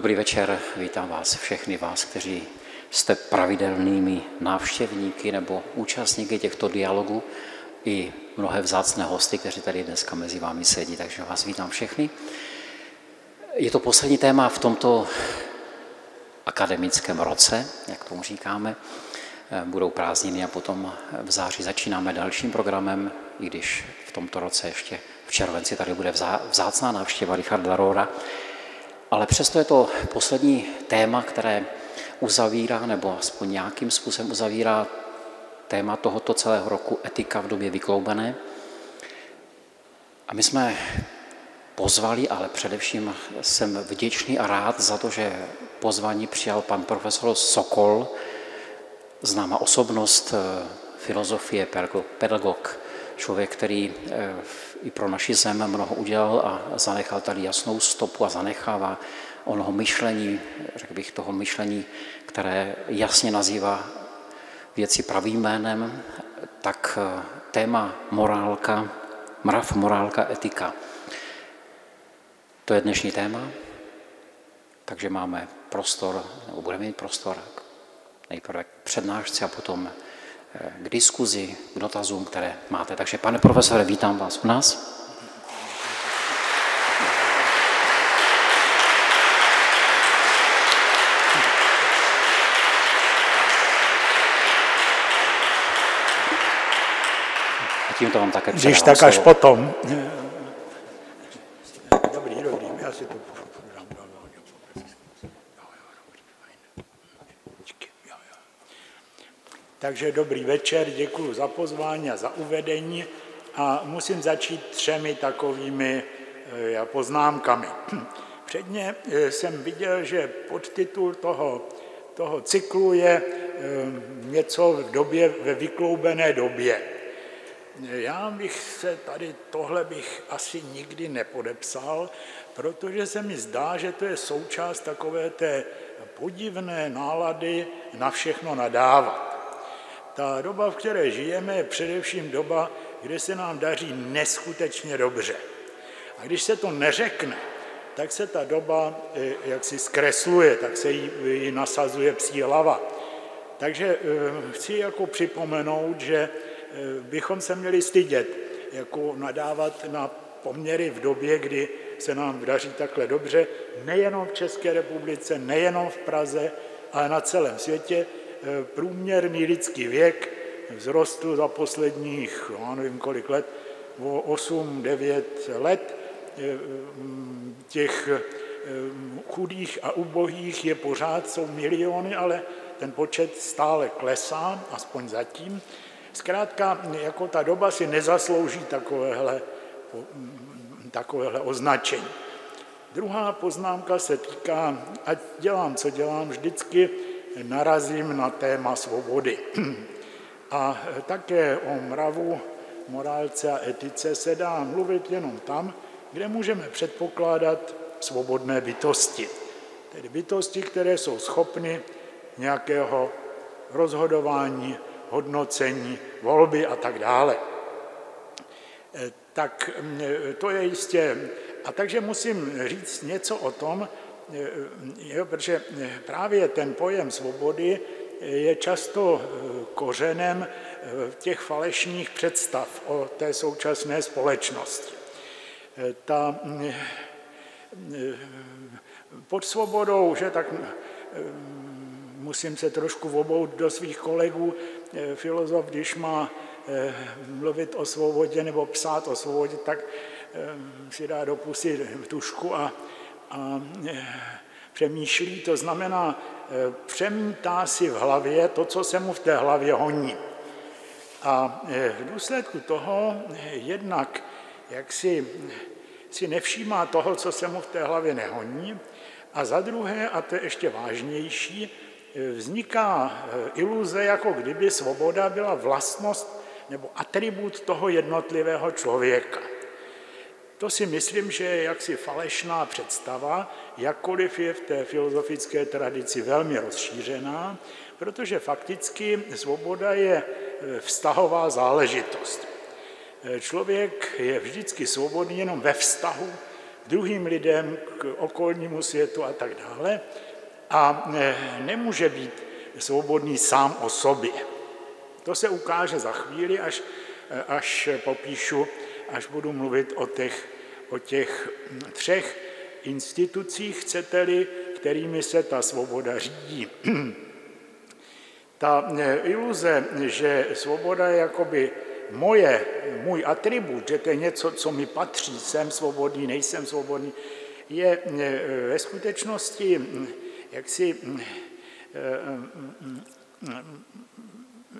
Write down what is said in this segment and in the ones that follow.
Dobrý večer, vítám vás všechny vás, kteří jste pravidelnými návštěvníky nebo účastníky těchto dialogů i mnohé vzácné hosty, kteří tady dneska mezi vámi sedí, takže vás vítám všechny. Je to poslední téma v tomto akademickém roce, jak tomu říkáme. Budou prázdniny a potom v září začínáme dalším programem, i když v tomto roce ještě v červenci tady bude vzácná návštěva Richarda Rora. Ale přesto je to poslední téma, které uzavírá, nebo aspoň nějakým způsobem uzavírá téma tohoto celého roku etika v době vykloubené. A my jsme pozvali, ale především jsem vděčný a rád za to, že pozvání přijal pan profesor Sokol, známá osobnost eh, filozofie, pedagog, člověk, který eh, i pro naši zem mnoho udělal a zanechal tady jasnou stopu a zanechává onoho myšlení, řekl bych toho myšlení, které jasně nazývá věci pravým jménem, tak eh, téma morálka, mrav, morálka, etika. To je dnešní téma, takže máme prostor, nebo budeme mít prostor nejprve k přednášce a potom k diskuzi, k dotazům, které máte. Takže pane profesore, vítám vás u nás. A tímto vám také Když tak až potom. Dobrý, dobrý, já si to Takže dobrý večer, děkuji za pozvání a za uvedení a musím začít třemi takovými eh, poznámkami. Předně eh, jsem viděl, že podtitul toho, toho cyklu je eh, něco v době, ve vykloubené době. Já bych se tady, tohle bych asi nikdy nepodepsal, protože se mi zdá, že to je součást takové té podivné nálady na všechno nadávat. Ta doba, v které žijeme, je především doba, kde se nám daří neskutečně dobře. A když se to neřekne, tak se ta doba eh, jaksi zkresluje, tak se jí, jí nasazuje psí hlava. Takže eh, chci jako připomenout, že eh, bychom se měli stydět, jako nadávat na poměry v době, kdy se nám daří takhle dobře, nejenom v České republice, nejenom v Praze, ale na celém světě, průměrný lidský věk vzrostl za posledních, já nevím kolik let, o 8-9 let. Eh, mm, těch eh, chudých a ubohých je pořád, jsou miliony, ale ten počet stále klesá, aspoň zatím. Zkrátka, jako ta doba si nezaslouží takovéhle, mm, takovéhle označení. Druhá poznámka se týká, ať dělám, co dělám, vždycky narazím na téma svobody. A také o mravu, morálce a etice se dá mluvit jenom tam, kde můžeme předpokládat svobodné bytosti. Tedy bytosti, které jsou schopny nějakého rozhodování, hodnocení, volby a tak dále. E, tak e, to je jistě. A takže musím říct něco o tom, jo, protože eh, právě ten pojem svobody eh, je často kořenem těch falešných představ o té současné společnosti. Ta, pod svobodou, že tak musím se trošku vobout do svých kolegů, filozof, když má mluvit o svobodě nebo psát o svobodě, tak si dá do pusy tušku a a e, přemýšlí, to znamená, e, přemítá si v hlavě to, co se mu v té hlavě honí. A e, v důsledku toho jednak, jak si, si nevšímá toho, co se mu v té hlavě nehoní, a za druhé, a to je ještě vážnější, vzniká iluze, jako kdyby svoboda byla vlastnost nebo atribut toho jednotlivého člověka. To si myslím, že je jaksi falešná představa, jakkoliv je v té filozofické tradici velmi rozšířená, protože fakticky svoboda je e, vztahová záležitost. E, člověk je vždycky svobodný jenom ve vztahu druhým lidem, k okolnímu světu a tak dále. A nemůže být svobodný sám o sobě. To se ukáže za chvíli, až, až popíšu, až budu mluvit o těch, o těch třech institucích, chcete-li, kterými se ta svoboda řídí. Ta iluze, že svoboda je jakoby moje, můj atribut, že to je něco, co mi patří, jsem svobodný, nejsem svobodný, je ve skutečnosti jaksi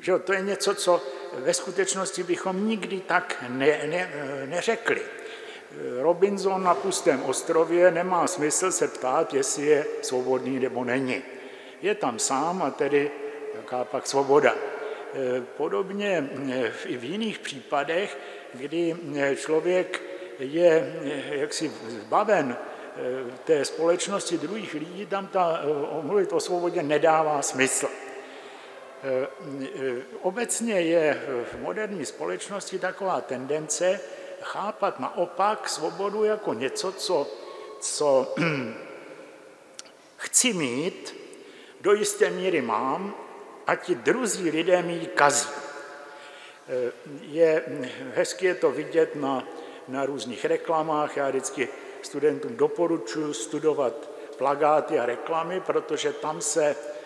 že to je něco, co ve skutečnosti bychom nikdy tak ne, ne, neřekli. Robinson na pustém ostrově nemá smysl se ptát, jestli je svobodný nebo není. Je tam sám a tedy jaká pak svoboda. Podobně i v jiných případech, kdy člověk je jaksi zbaven té společnosti druhých lidí, tam ta, mluvit o svobodě nedává smysl. Obecně je v moderní společnosti taková tendence chápat naopak svobodu jako něco, co, co chci mít, do jisté míry mám, a ti druzí lidé mi ji kazí. Je, hezky je to vidět na, na různých reklamách. Já vždycky studentům doporučuji studovat plagáty a reklamy, protože tam se eh,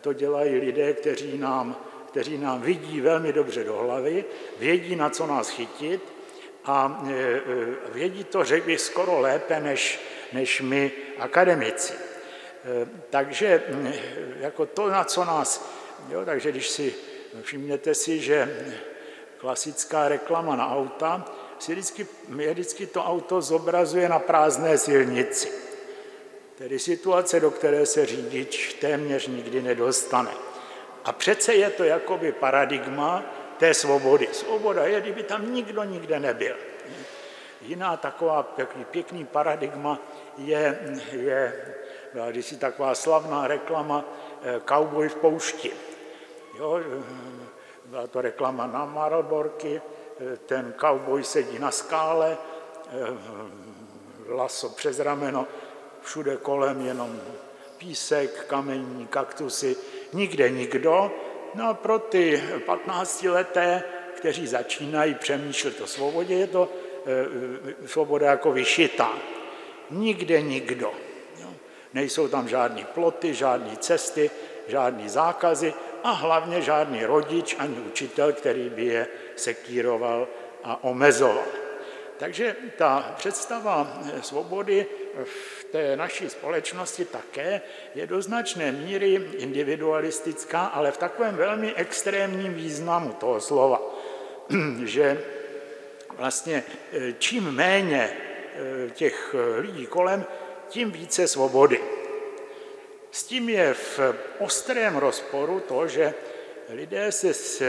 to dělají lidé, kteří nám, kteří nám vidí velmi dobře do hlavy, vědí, na co nás chytit a eh, eh, vědí to, že by skoro lépe než, než my akademici. Takže jako to, na co nás, jo, takže když si všimněte si, že klasická reklama na auta, si vždycky, vždycky to auto zobrazuje na prázdné silnici. Tedy situace, do které se řidič téměř nikdy nedostane. A přece je to jakoby paradigma té svobody. Svoboda je, kdyby tam nikdo nikde nebyl. Jiná taková pěkný, pěkný paradigma je, je když si taková slavná reklama eh, Cowboy v poušti. Jo, eh, byla to reklama na Marlborky, ten cowboy sedí na skále, laso přes rameno, všude kolem jenom písek, kamení, kaktusy, nikde nikdo. No a pro ty 15-leté, kteří začínají přemýšlet o svobodě, je to e, svoboda jako vyšitá. Nikde nikdo. Nejsou tam žádné ploty, žádné cesty, žádné zákazy a hlavně žádný rodič ani učitel, který by je sekíroval a omezoval. Takže ta představa svobody v té naší společnosti také je do značné míry individualistická, ale v takovém velmi extrémním významu toho slova, že vlastně e, čím méně e, těch lidí kolem, tím více svobody. S tím je v ostrém rozporu to, že lidé se s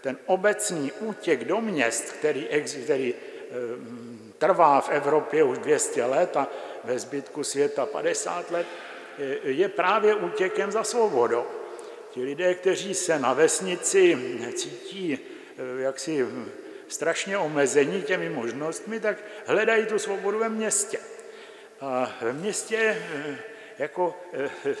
ten obecný útěk do měst, který, který trvá v Evropě už 200 let a ve zbytku světa 50 let, je právě útěkem za svobodou. Ti lidé, kteří se na vesnici cítí eh, jaksi strašně omezení těmi možnostmi, tak hledají tu svobodu ve městě. A ve městě eh, jako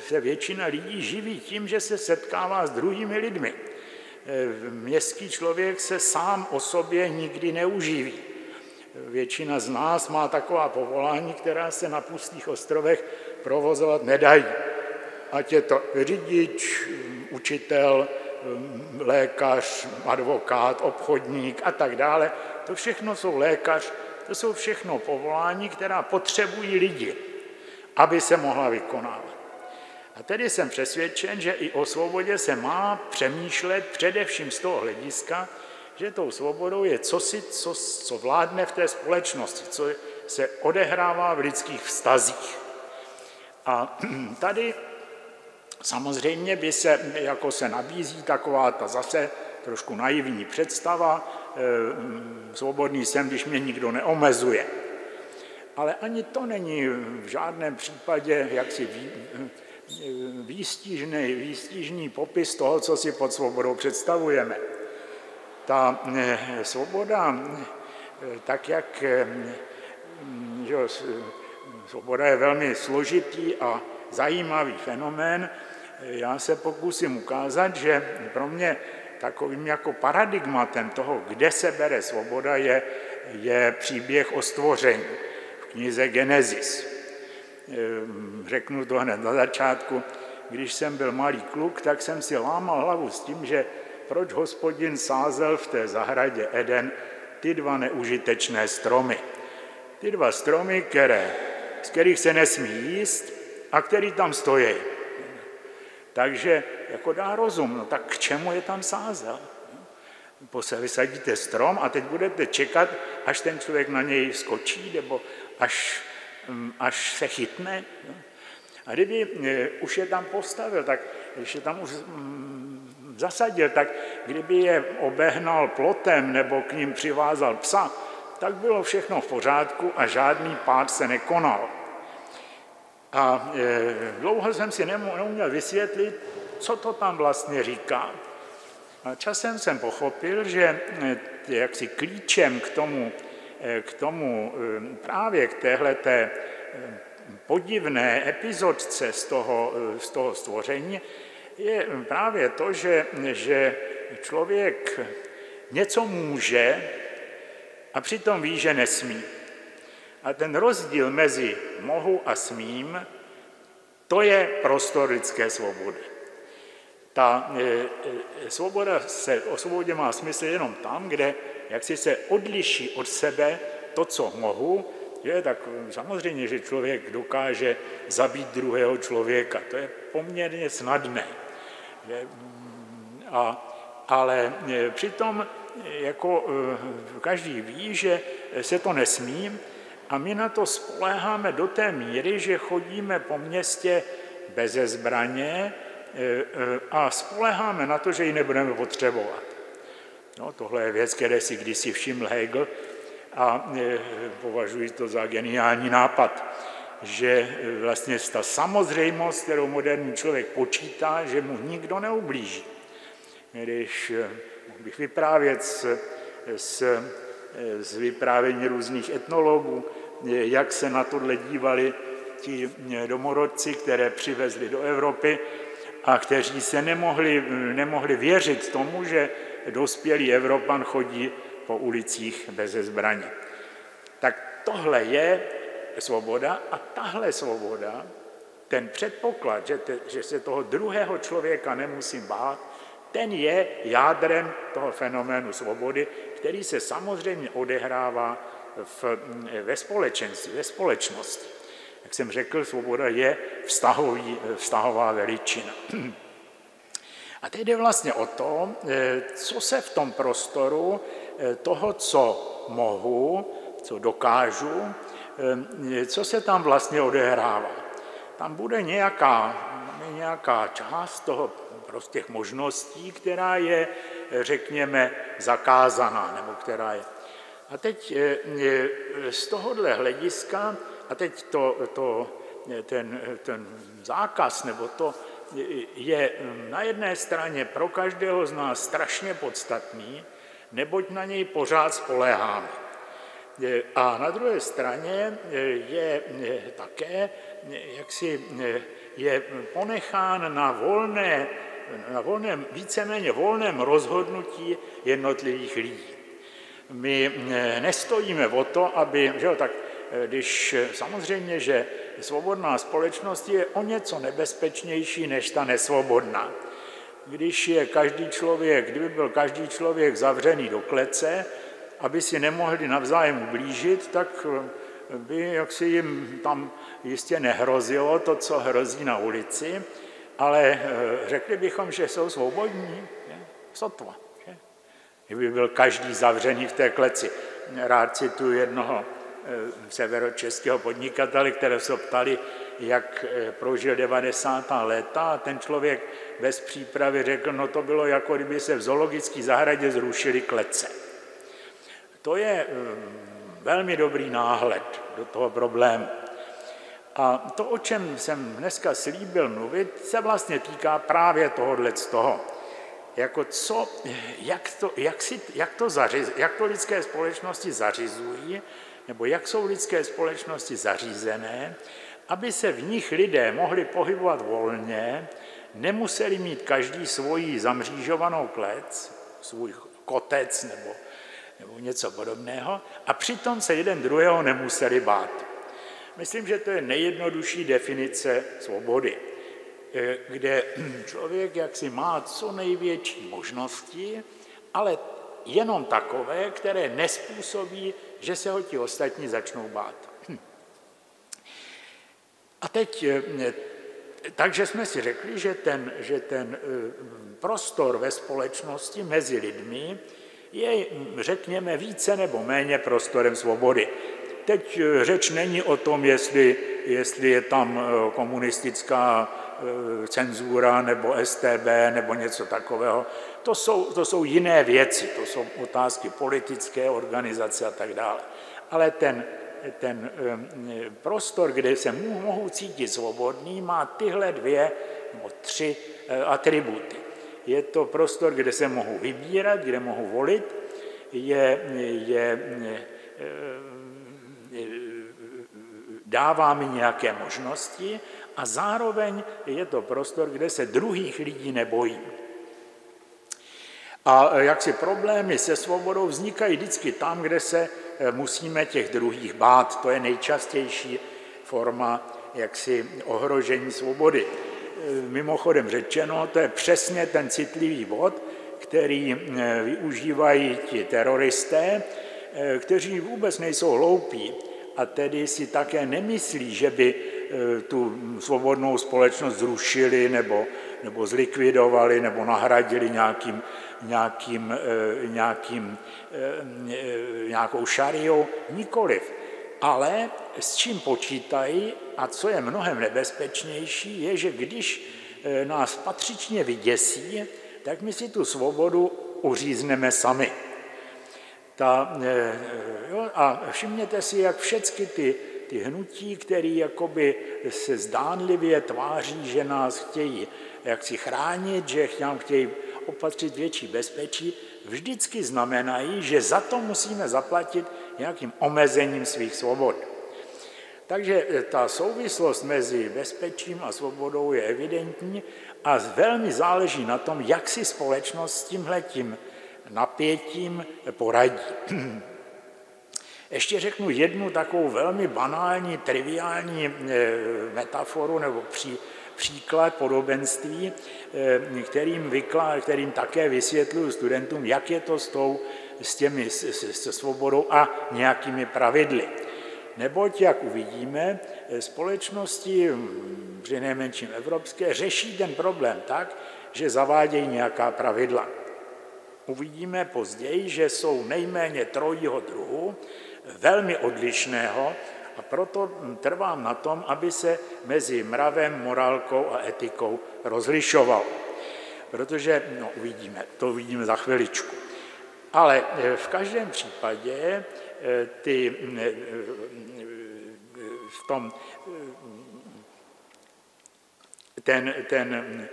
se většina lidí živí tím, že se setkává s druhými lidmi. Eh, městský člověk se sám o sobě nikdy neuživí. Většina z nás má taková povolání, která se na pustých ostrovech provozovat nedají. Ať je to řidič, učitel, lékař, advokát, obchodník a tak dále. To všechno jsou lékař, to jsou všechno povolání, která potřebují lidi, aby se mohla vykonávat. A tedy jsem přesvědčen, že i o svobodě se má přemýšlet především z toho hlediska, že tou svobodou je cosi, co, co vládne v té společnosti, co se odehrává v lidských vztazích. A tady samozřejmě by se, jako se nabízí taková ta zase trošku naivní představa, eh, svobodný jsem, když mě nikdo neomezuje. Ale ani to není v žádném případě jaksi výstižný, výstižný popis toho, co si pod svobodou představujeme. Ta eh, svoboda, eh, tak jak eh, že svoboda je velmi složitý a zajímavý fenomén. Já se pokusím ukázat, že pro mě takovým jako paradigmatem toho, kde se bere svoboda, je, je příběh o stvoření v knize Genesis. Ehm, řeknu to hned na začátku. Když jsem byl malý kluk, tak jsem si lámal hlavu s tím, že proč hospodin sázel v té zahradě Eden ty dva neužitečné stromy. Ty dva stromy, které, z kterých se nesmí jíst a který tam stojí. Takže jako dá rozum, no tak k čemu je tam sázel? se vysadíte strom a teď budete čekat, až ten člověk na něj skočí, nebo až, mm, až se chytne. A kdyby e, už je tam postavil, tak když je tam už mm, zasadil, tak kdyby je obehnal plotem nebo k ním přivázal psa, tak bylo všechno v pořádku a žádný pád se nekonal. A e, dlouho jsem si neuměl vysvětlit, co to tam vlastně říká. A časem jsem pochopil, že e, jaksi klíčem k tomu, e, k tomu právě k téhleté podivné epizodce z toho, z toho stvoření je právě to, že, že člověk něco může a přitom ví, že nesmí. A ten rozdíl mezi mohu a smím, to je prostor lidské svobody. Ta e, e, svoboda se, o svobodě má smysl jenom tam, kde jak si se odliší od sebe to, co mohu, je tak samozřejmě, že člověk dokáže zabít druhého člověka. To je poměrně snadné. A, ale e, přitom jako každý ví, že se to nesmí, a my na to spoléháme do té míry, že chodíme po městě bez zbraně e, e, a spoléháme na to, že ji nebudeme potřebovat. No, tohle je věc, které si kdysi všiml Hegel a e, považuji to za geniální nápad, že vlastně ta samozřejmost, kterou moderní člověk počítá, že mu nikdo neublíží. Když bych vyprávět z, z, z vyprávění různých etnologů, jak se na tohle dívali ti domorodci, které přivezli do Evropy a kteří se nemohli, nemohli věřit tomu, že dospělý Evropan chodí po ulicích bez zbraní. Tak tohle je svoboda a tahle svoboda, ten předpoklad, že, te, že se toho druhého člověka nemusím bát, ten je jádrem toho fenoménu svobody, který se samozřejmě odehrává v, ve společenství, ve společnosti. Jak jsem řekl, svoboda je vztahový, vztahová veličina. A teď jde vlastně o to, eh, co se v tom prostoru eh, toho, co mohu, co dokážu, co se tam vlastně odehrává. Tam bude nějaká, nějaká část toho prostě možností, která je, řekněme, zakázaná, nebo která je a teď eh, eh, z tohohle hlediska, a teď to, to, eh, ten, ten zákaz, nebo to je na jedné straně pro každého z nás strašně podstatný, neboť na něj pořád spoléháme. A na druhé straně je také, jaksi je ponechán na volné, na volném, víceméně volném rozhodnutí jednotlivých lidí. My nestojíme o to, aby, že jo, tak když samozřejmě, že svobodná společnost je o něco nebezpečnější než ta nesvobodná. Když je každý člověk, kdyby byl každý člověk zavřený do klece, aby si nemohli navzájem ublížit, tak by jaksi jim tam jistě nehrozilo to, co hrozí na ulici, ale řekli bychom, že jsou svobodní, sotva kdyby byl každý zavřený v té kleci. Rád cituji jednoho eh, severočeského podnikatele, které se ptali, jak eh, prožil 90. léta a ten člověk bez přípravy řekl, no to bylo jako kdyby se v zoologické zahradě zrušili klece. To je eh, velmi dobrý náhled do toho problému. A to, o čem jsem dneska slíbil mluvit, se vlastně týká právě tohohle z toho jako co, jak to, jak si, jak to, zařiz, jak to lidské společnosti zařizují, nebo jak jsou lidské společnosti zařízené, aby se v nich lidé mohli pohybovat volně, nemuseli mít každý svoji zamřížovanou klec, svůj kotec nebo, nebo něco podobného, a přitom se jeden druhého nemuseli bát. Myslím, že to je nejjednodušší definice svobody, eh, kde člověk jaksi má co největší možnosti, ale jenom takové, které nespůsobí, že se ho ti ostatní začnou bát. Hm. A teď, eh, takže jsme si řekli, že ten, že ten eh, prostor ve společnosti mezi lidmi je, řekněme, více nebo méně prostorem svobody. Teď eh, řeč není o tom, jestli, jestli je tam komunistická cenzura nebo STB nebo něco takového. To jsou, to jsou jiné věci, to jsou otázky politické organizace a tak dále. Ale ten, ten prostor, kde se mohu cítit svobodný, má tyhle dvě nebo tři atributy. Je to prostor, kde se mohu vybírat, kde mohu volit, je, je, je dává mi nějaké možnosti a zároveň je to prostor, kde se druhých lidí nebojím. A e, jak si problémy se svobodou vznikají vždycky tam, kde se e, musíme těch druhých bát. To je nejčastější forma jaksi ohrožení svobody. E, mimochodem řečeno, to je přesně ten citlivý bod, který využívají ti teroristé, kteří vůbec nejsou hloupí a tedy si také nemyslí, že by tu svobodnou společnost zrušili nebo, nebo zlikvidovali nebo nahradili nějakým nějakým, eh, nějakým, eh, nějakou šariou, nikoliv. Ale s čím počítají a co je mnohem nebezpečnější, je, že když eh, nás patřičně vyděsí, tak my si tu svobodu uřízneme sami. Ta, jo, a všimněte si, jak všechny ty, ty hnutí, které jakoby se zdánlivě tváří, že nás chtějí jak si chránit, že nám chtějí opatřit větší bezpečí, vždycky znamenají, že za to musíme zaplatit nějakým omezením svých svobod. Takže ta souvislost mezi bezpečím a svobodou je evidentní a velmi záleží na tom, jak si společnost s tímhletím napětím poradí. Ještě řeknu jednu takovou velmi banální, triviální eh, metaforu nebo pří, příklad podobenství, eh, kterým, vyklá, kterým také vysvětluji studentům, jak je to s, tou, s těmi se svobodou a nějakými pravidly. Neboť, jak uvidíme, společnosti, hm, při nejmenším evropské, řeší ten problém tak, že zavádějí nějaká pravidla. Uvidíme později, že jsou nejméně trojího druhu, velmi odlišného, a proto trvám na tom, aby se mezi mravem, morálkou a etikou rozlišoval. Protože, no uvidíme, to uvidíme za chviličku. Ale eh, v každém případě eh, ty, eh, v tom, ten, ten,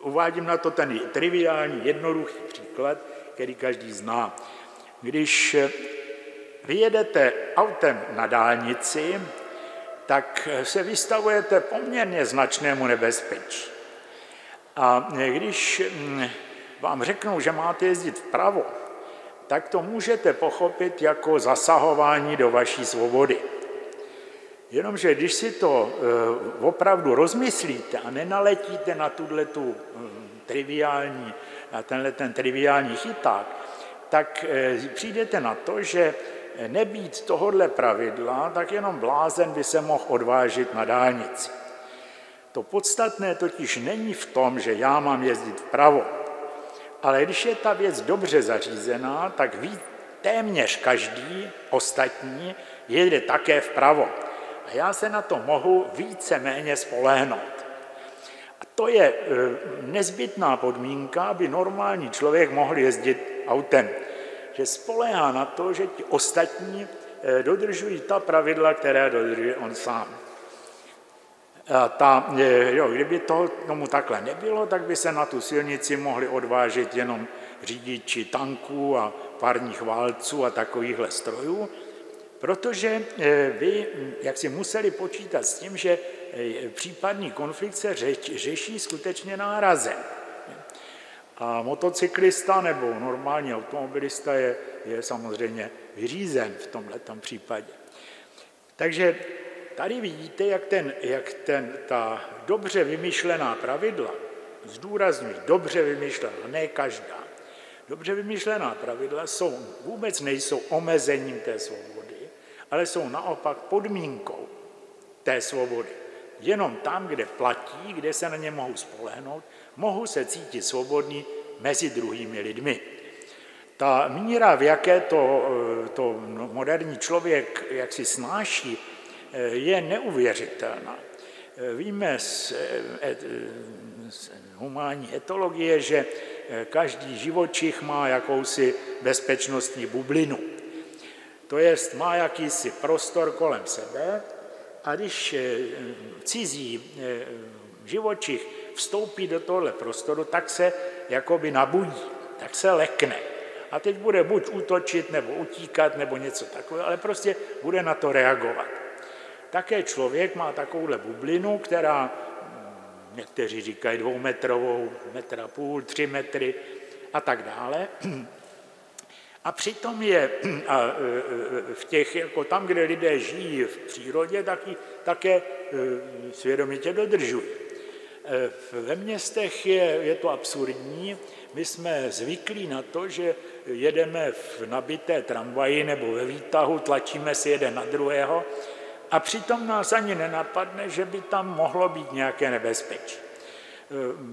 uvádím na to ten triviální, jednoduchý příklad, který každý zná. Když vyjedete autem na dálnici, tak se vystavujete poměrně značnému nebezpečí. A když mm, vám řeknou, že máte jezdit vpravo, tak to můžete pochopit jako zasahování do vaší svobody. Jenomže když si to eh, opravdu rozmyslíte a nenaletíte na tuhle tu mm, triviální, na tenhle ten triviální chyták, tak eh, přijdete na to, že nebýt tohodle pravidla, tak jenom blázen by se mohl odvážit na dálnici. To podstatné totiž není v tom, že já mám jezdit vpravo, ale když je ta věc dobře zařízená, tak ví téměř každý ostatní jede také vpravo. A já se na to mohu více méně spolehnout. A to je e, nezbytná podmínka, aby normální člověk mohl jezdit autem že spoléhá na to, že ti ostatní eh, dodržují ta pravidla, která dodržuje on sám. Ta, eh, jo, kdyby to tomu takhle nebylo, tak by se na tu silnici mohli odvážet jenom řidiči tanků a parních válců a takovýchhle strojů, protože eh, vy jak si museli počítat s tím, že eh, případný konflikt se řeší skutečně nárazem. A motocyklista nebo normální automobilista je, je samozřejmě vyřízen v tomhle případě. Takže tady vidíte, jak, ten, jak ten, ta dobře vymyšlená pravidla, zdůrazňuji, dobře vymyšlená, ne každá, dobře vymyšlená pravidla jsou, vůbec nejsou omezením té svobody, ale jsou naopak podmínkou té svobody. Jenom tam, kde platí, kde se na ně mohu spolehnout, mohu se cítit svobodný mezi druhými lidmi. Ta míra, v jaké to, to moderní člověk jaksi snáší, je neuvěřitelná. Víme z, z humánní etologie, že každý živočich má jakousi bezpečnostní bublinu. To jest, má jakýsi prostor kolem sebe a když cizí živočich vstoupí do tohle prostoru, tak se jakoby nabudí, tak se lekne. A teď bude buď útočit, nebo utíkat, nebo něco takového, ale prostě bude na to reagovat. Také člověk má takovouhle bublinu, která hm, někteří říkají dvoumetrovou, metra půl, tři metry a tak dále. A přitom je a e, e, v těch, jako tam, kde lidé žijí v přírodě, taky, také e, svědomitě dodržují. Ve městech je, je to absurdní. My jsme zvyklí na to, že jedeme v nabité tramvaji nebo ve výtahu, tlačíme si jeden na druhého a přitom nás ani nenapadne, že by tam mohlo být nějaké nebezpečí.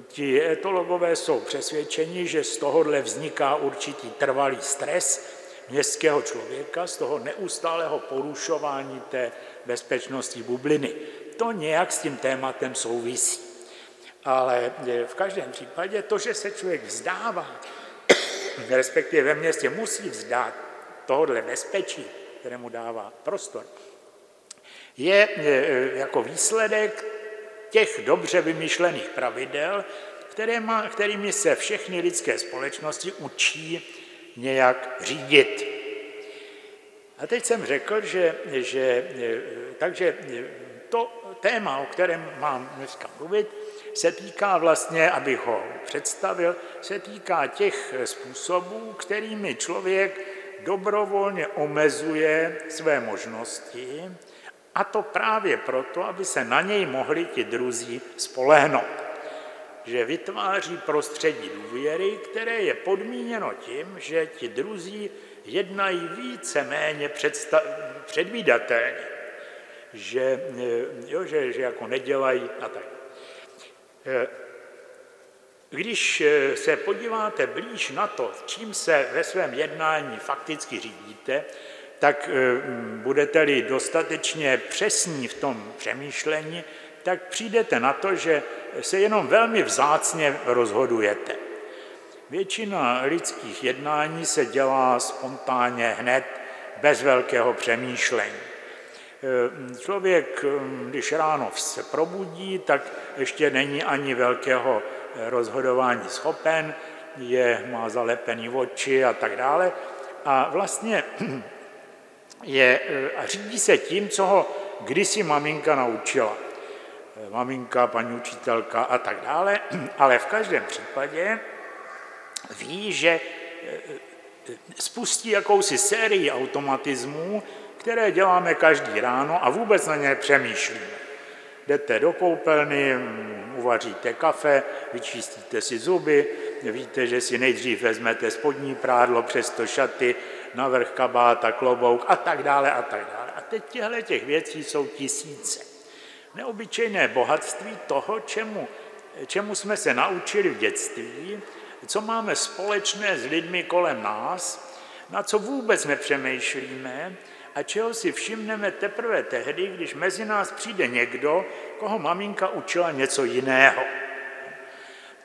Ti etologové jsou přesvědčeni, že z tohohle vzniká určitý trvalý stres městského člověka, z toho neustálého porušování té bezpečnosti bubliny. To nějak s tím tématem souvisí. Ale v každém případě to, že se člověk vzdává, respektive ve městě musí vzdát tohohle bezpečí, kterému dává prostor, je jako výsledek těch dobře vymyšlených pravidel, kterými se všechny lidské společnosti učí nějak řídit. A teď jsem řekl, že, že takže to téma, o kterém mám dneska mluvit, se týká vlastně, abych ho představil, se týká těch způsobů, kterými člověk dobrovolně omezuje své možnosti, a to právě proto, aby se na něj mohli ti druzí spolehnout. Že vytváří prostředí důvěry, které je podmíněno tím, že ti druzí jednají více méně předvídatelně, že, jo, že, že jako nedělají a tak. Eh, když eh, se podíváte blíž na to, čím se ve svém jednání fakticky řídíte, tak eh, budete-li dostatečně přesní v tom přemýšlení, tak přijdete na to, že se jenom velmi vzácně rozhodujete. Většina lidských jednání se dělá spontánně hned, bez velkého přemýšlení. Eh, člověk, eh, když ráno se probudí, tak ještě není ani velkého rozhodování schopen, je, má zalepený oči a tak dále. A vlastně je, eh, a řídí se tím, co ho kdysi maminka naučila. Eh, maminka, paní učitelka a tak dále, ale v každém případě ví, že eh, spustí jakousi sérii automatismů, které děláme každý ráno a vůbec na ně přemýšlíme. Jdete do koupelny, mm, uvaříte kafe, vyčistíte si zuby, víte, že si nejdřív vezmete spodní prádlo, přesto šaty, navrh kabáta, klobouk a tak dále a tak dále. A teď těchto těch věcí jsou tisíce. Neobyčejné bohatství toho, čemu, čemu jsme se naučili v dětství, co máme společné s lidmi kolem nás, na co vůbec nepřemýšlíme a čeho si všimneme teprve tehdy, když mezi nás přijde někdo, koho maminka učila něco jiného.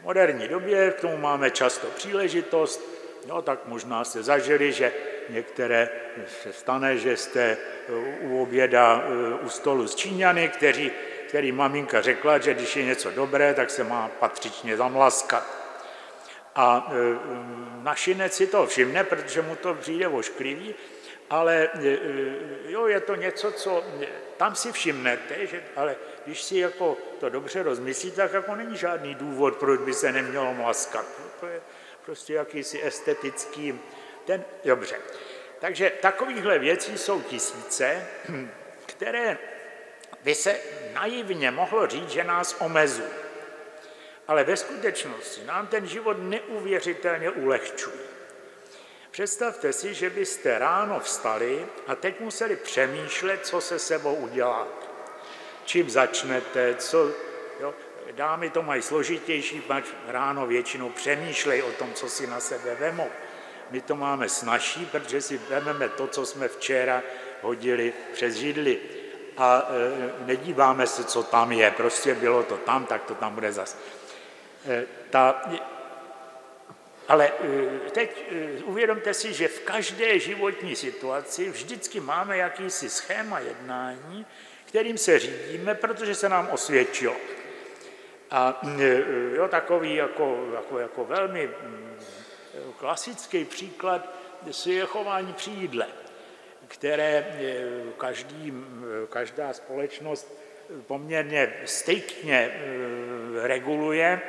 V moderní době k tomu máme často příležitost, no tak možná jste zažili, že některé se stane, že jste u oběda e, u stolu s Číňany, kteří, který maminka řekla, že když je něco dobré, tak se má patřičně zamlaskat. A našinec si to všimne, protože mu to přijde ošklivý, ale jo, je to něco, co tam si všimnete, že, ale když si jako to dobře rozmyslíte, tak jako není žádný důvod, proč by se nemělo mlaskat. To je prostě jakýsi estetický, ten, dobře. Takže takovýchhle věcí jsou tisíce, které by se naivně mohlo říct, že nás omezují. Ale ve skutečnosti nám ten život neuvěřitelně ulehčuje. Představte si, že byste ráno vstali a teď museli přemýšlet, co se sebou uděláte. Čím začnete, co... Jo, dámy to mají složitější, pač ráno většinou přemýšlej o tom, co si na sebe vemou. My to máme snažší, protože si vezmeme to, co jsme včera hodili přes židli a e, nedíváme se, co tam je. Prostě bylo to tam, tak to tam bude zase. Ta, ale e, teď e, uvědomte si, že v každé životní situaci vždycky máme jakýsi schéma jednání, kterým se řídíme, protože se nám osvědčilo. A e, jo, takový jako, jako, jako velmi klasický příklad je chování při jídle, které každý, každá společnost poměrně striktně reguluje,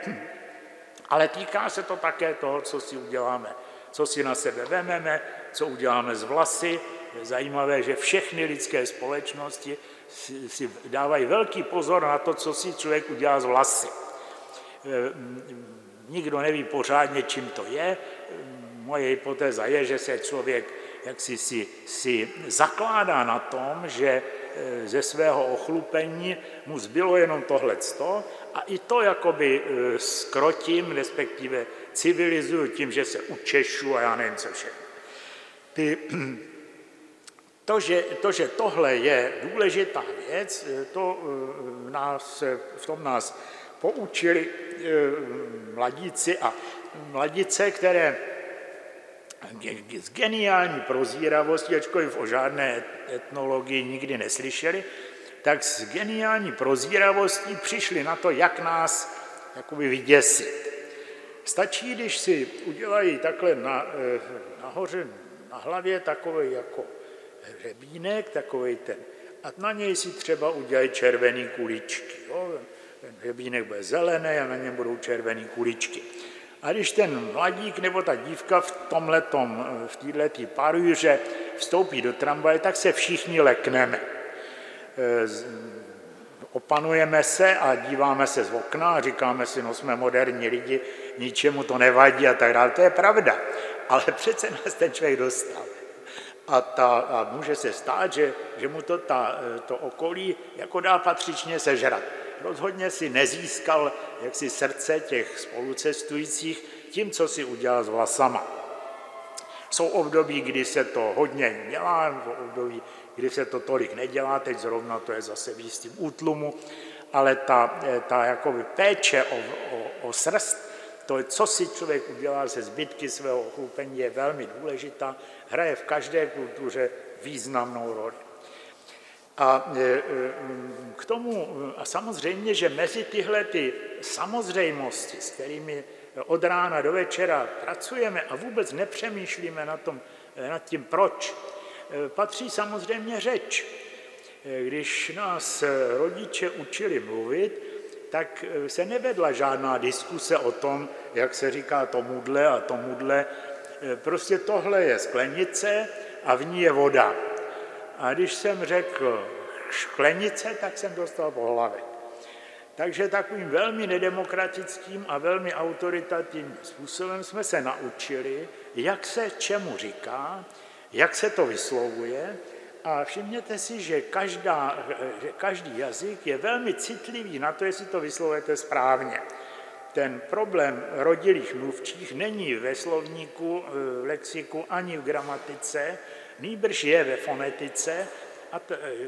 ale týká se to také toho, co si uděláme, co si na sebe vememe, co uděláme z vlasy. Je zajímavé, že všechny lidské společnosti si, dávají velký pozor na to, co si člověk udělá z vlasy. E, nikdo neví pořádně, čím to je. Moje hypotéza je, že se člověk jaksi si, si zakládá na tom, že e, ze svého ochlupení mu zbylo jenom tohleto a i to jakoby skrotím, respektive civilizuju tím, že se učešu a já nevím co všechno. Ty, to, že, to, že tohle je důležitá věc, e, to e, nás, v tom nás poučili mladíci a mladice, které s geniální prozíravostí, ačkoliv o žádné etnologii nikdy neslyšeli, tak s geniální prozíravostí přišli na to, jak nás jakoby vyděsit. Stačí, když si udělají takhle na, eh, nahoře na hlavě takový jako hřebínek, takový ten, a na něj si třeba udělají červený kuličky. Jo? Ten hřebínek bude zelený a na něm budou červené kuličky. A když ten mladík nebo ta dívka v tomhletom, eh, v této parůře vstoupí do tramvaje, tak se všichni lekneme. Eh, opanujeme se a díváme se z okna a říkáme si, no jsme moderní lidi, ničemu to nevadí a tak dále. To je pravda, ale přece nás ten člověk dostal. A, ta, a může se stát, že, že mu to, ta, eh, to okolí jako dá patřičně sežrat. Rozhodně si nezískal jaksi srdce těch spolucestujících tím, co si udělal s vlasama. Jsou období, kdy se to hodně dělá, období, kdy se to tolik nedělá, teď zrovna to je zase v jistým útlumu, ale ta, ta jakoby péče o, o, o srst, to, co si člověk udělá ze zbytky svého ochlupení, je velmi důležitá, hraje v každé kultuře významnou roli. A e, e, k tomu, a samozřejmě, že mezi tyhle ty samozřejmosti, s kterými od rána do večera pracujeme a vůbec nepřemýšlíme na tom, nad tím, proč, patří samozřejmě řeč. Když nás rodiče učili mluvit, tak se nevedla žádná diskuse o tom, jak se říká tomuhle a tomuhle. Prostě tohle je sklenice a v ní je voda. A když jsem řekl šklenice, tak jsem dostal po hlavě. Takže takovým velmi nedemokratickým a velmi autoritativním způsobem jsme se naučili, jak se čemu říká, jak se to vyslovuje. A všimněte si, že, každá, že každý jazyk je velmi citlivý na to, jestli to vyslovujete správně. Ten problém rodilých mluvčích není ve slovníku, v lexiku ani v gramatice, nýbrž je ve fonetice a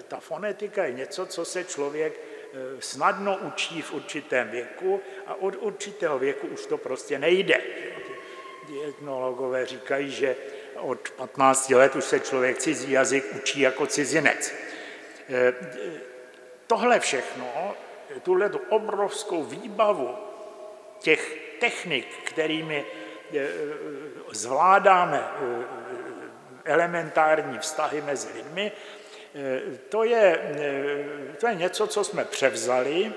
ta fonetika je něco, co se člověk e, snadno učí v určitém věku a od určitého věku už to prostě nejde. Etnologové říkají, že od 15 let už se člověk cizí jazyk učí jako cizinec. Eh, tohle všechno, tuhle tu obrovskou výbavu těch technik, kterými zvládáme elementární vztahy mezi lidmi, to je, to je něco, co jsme převzali,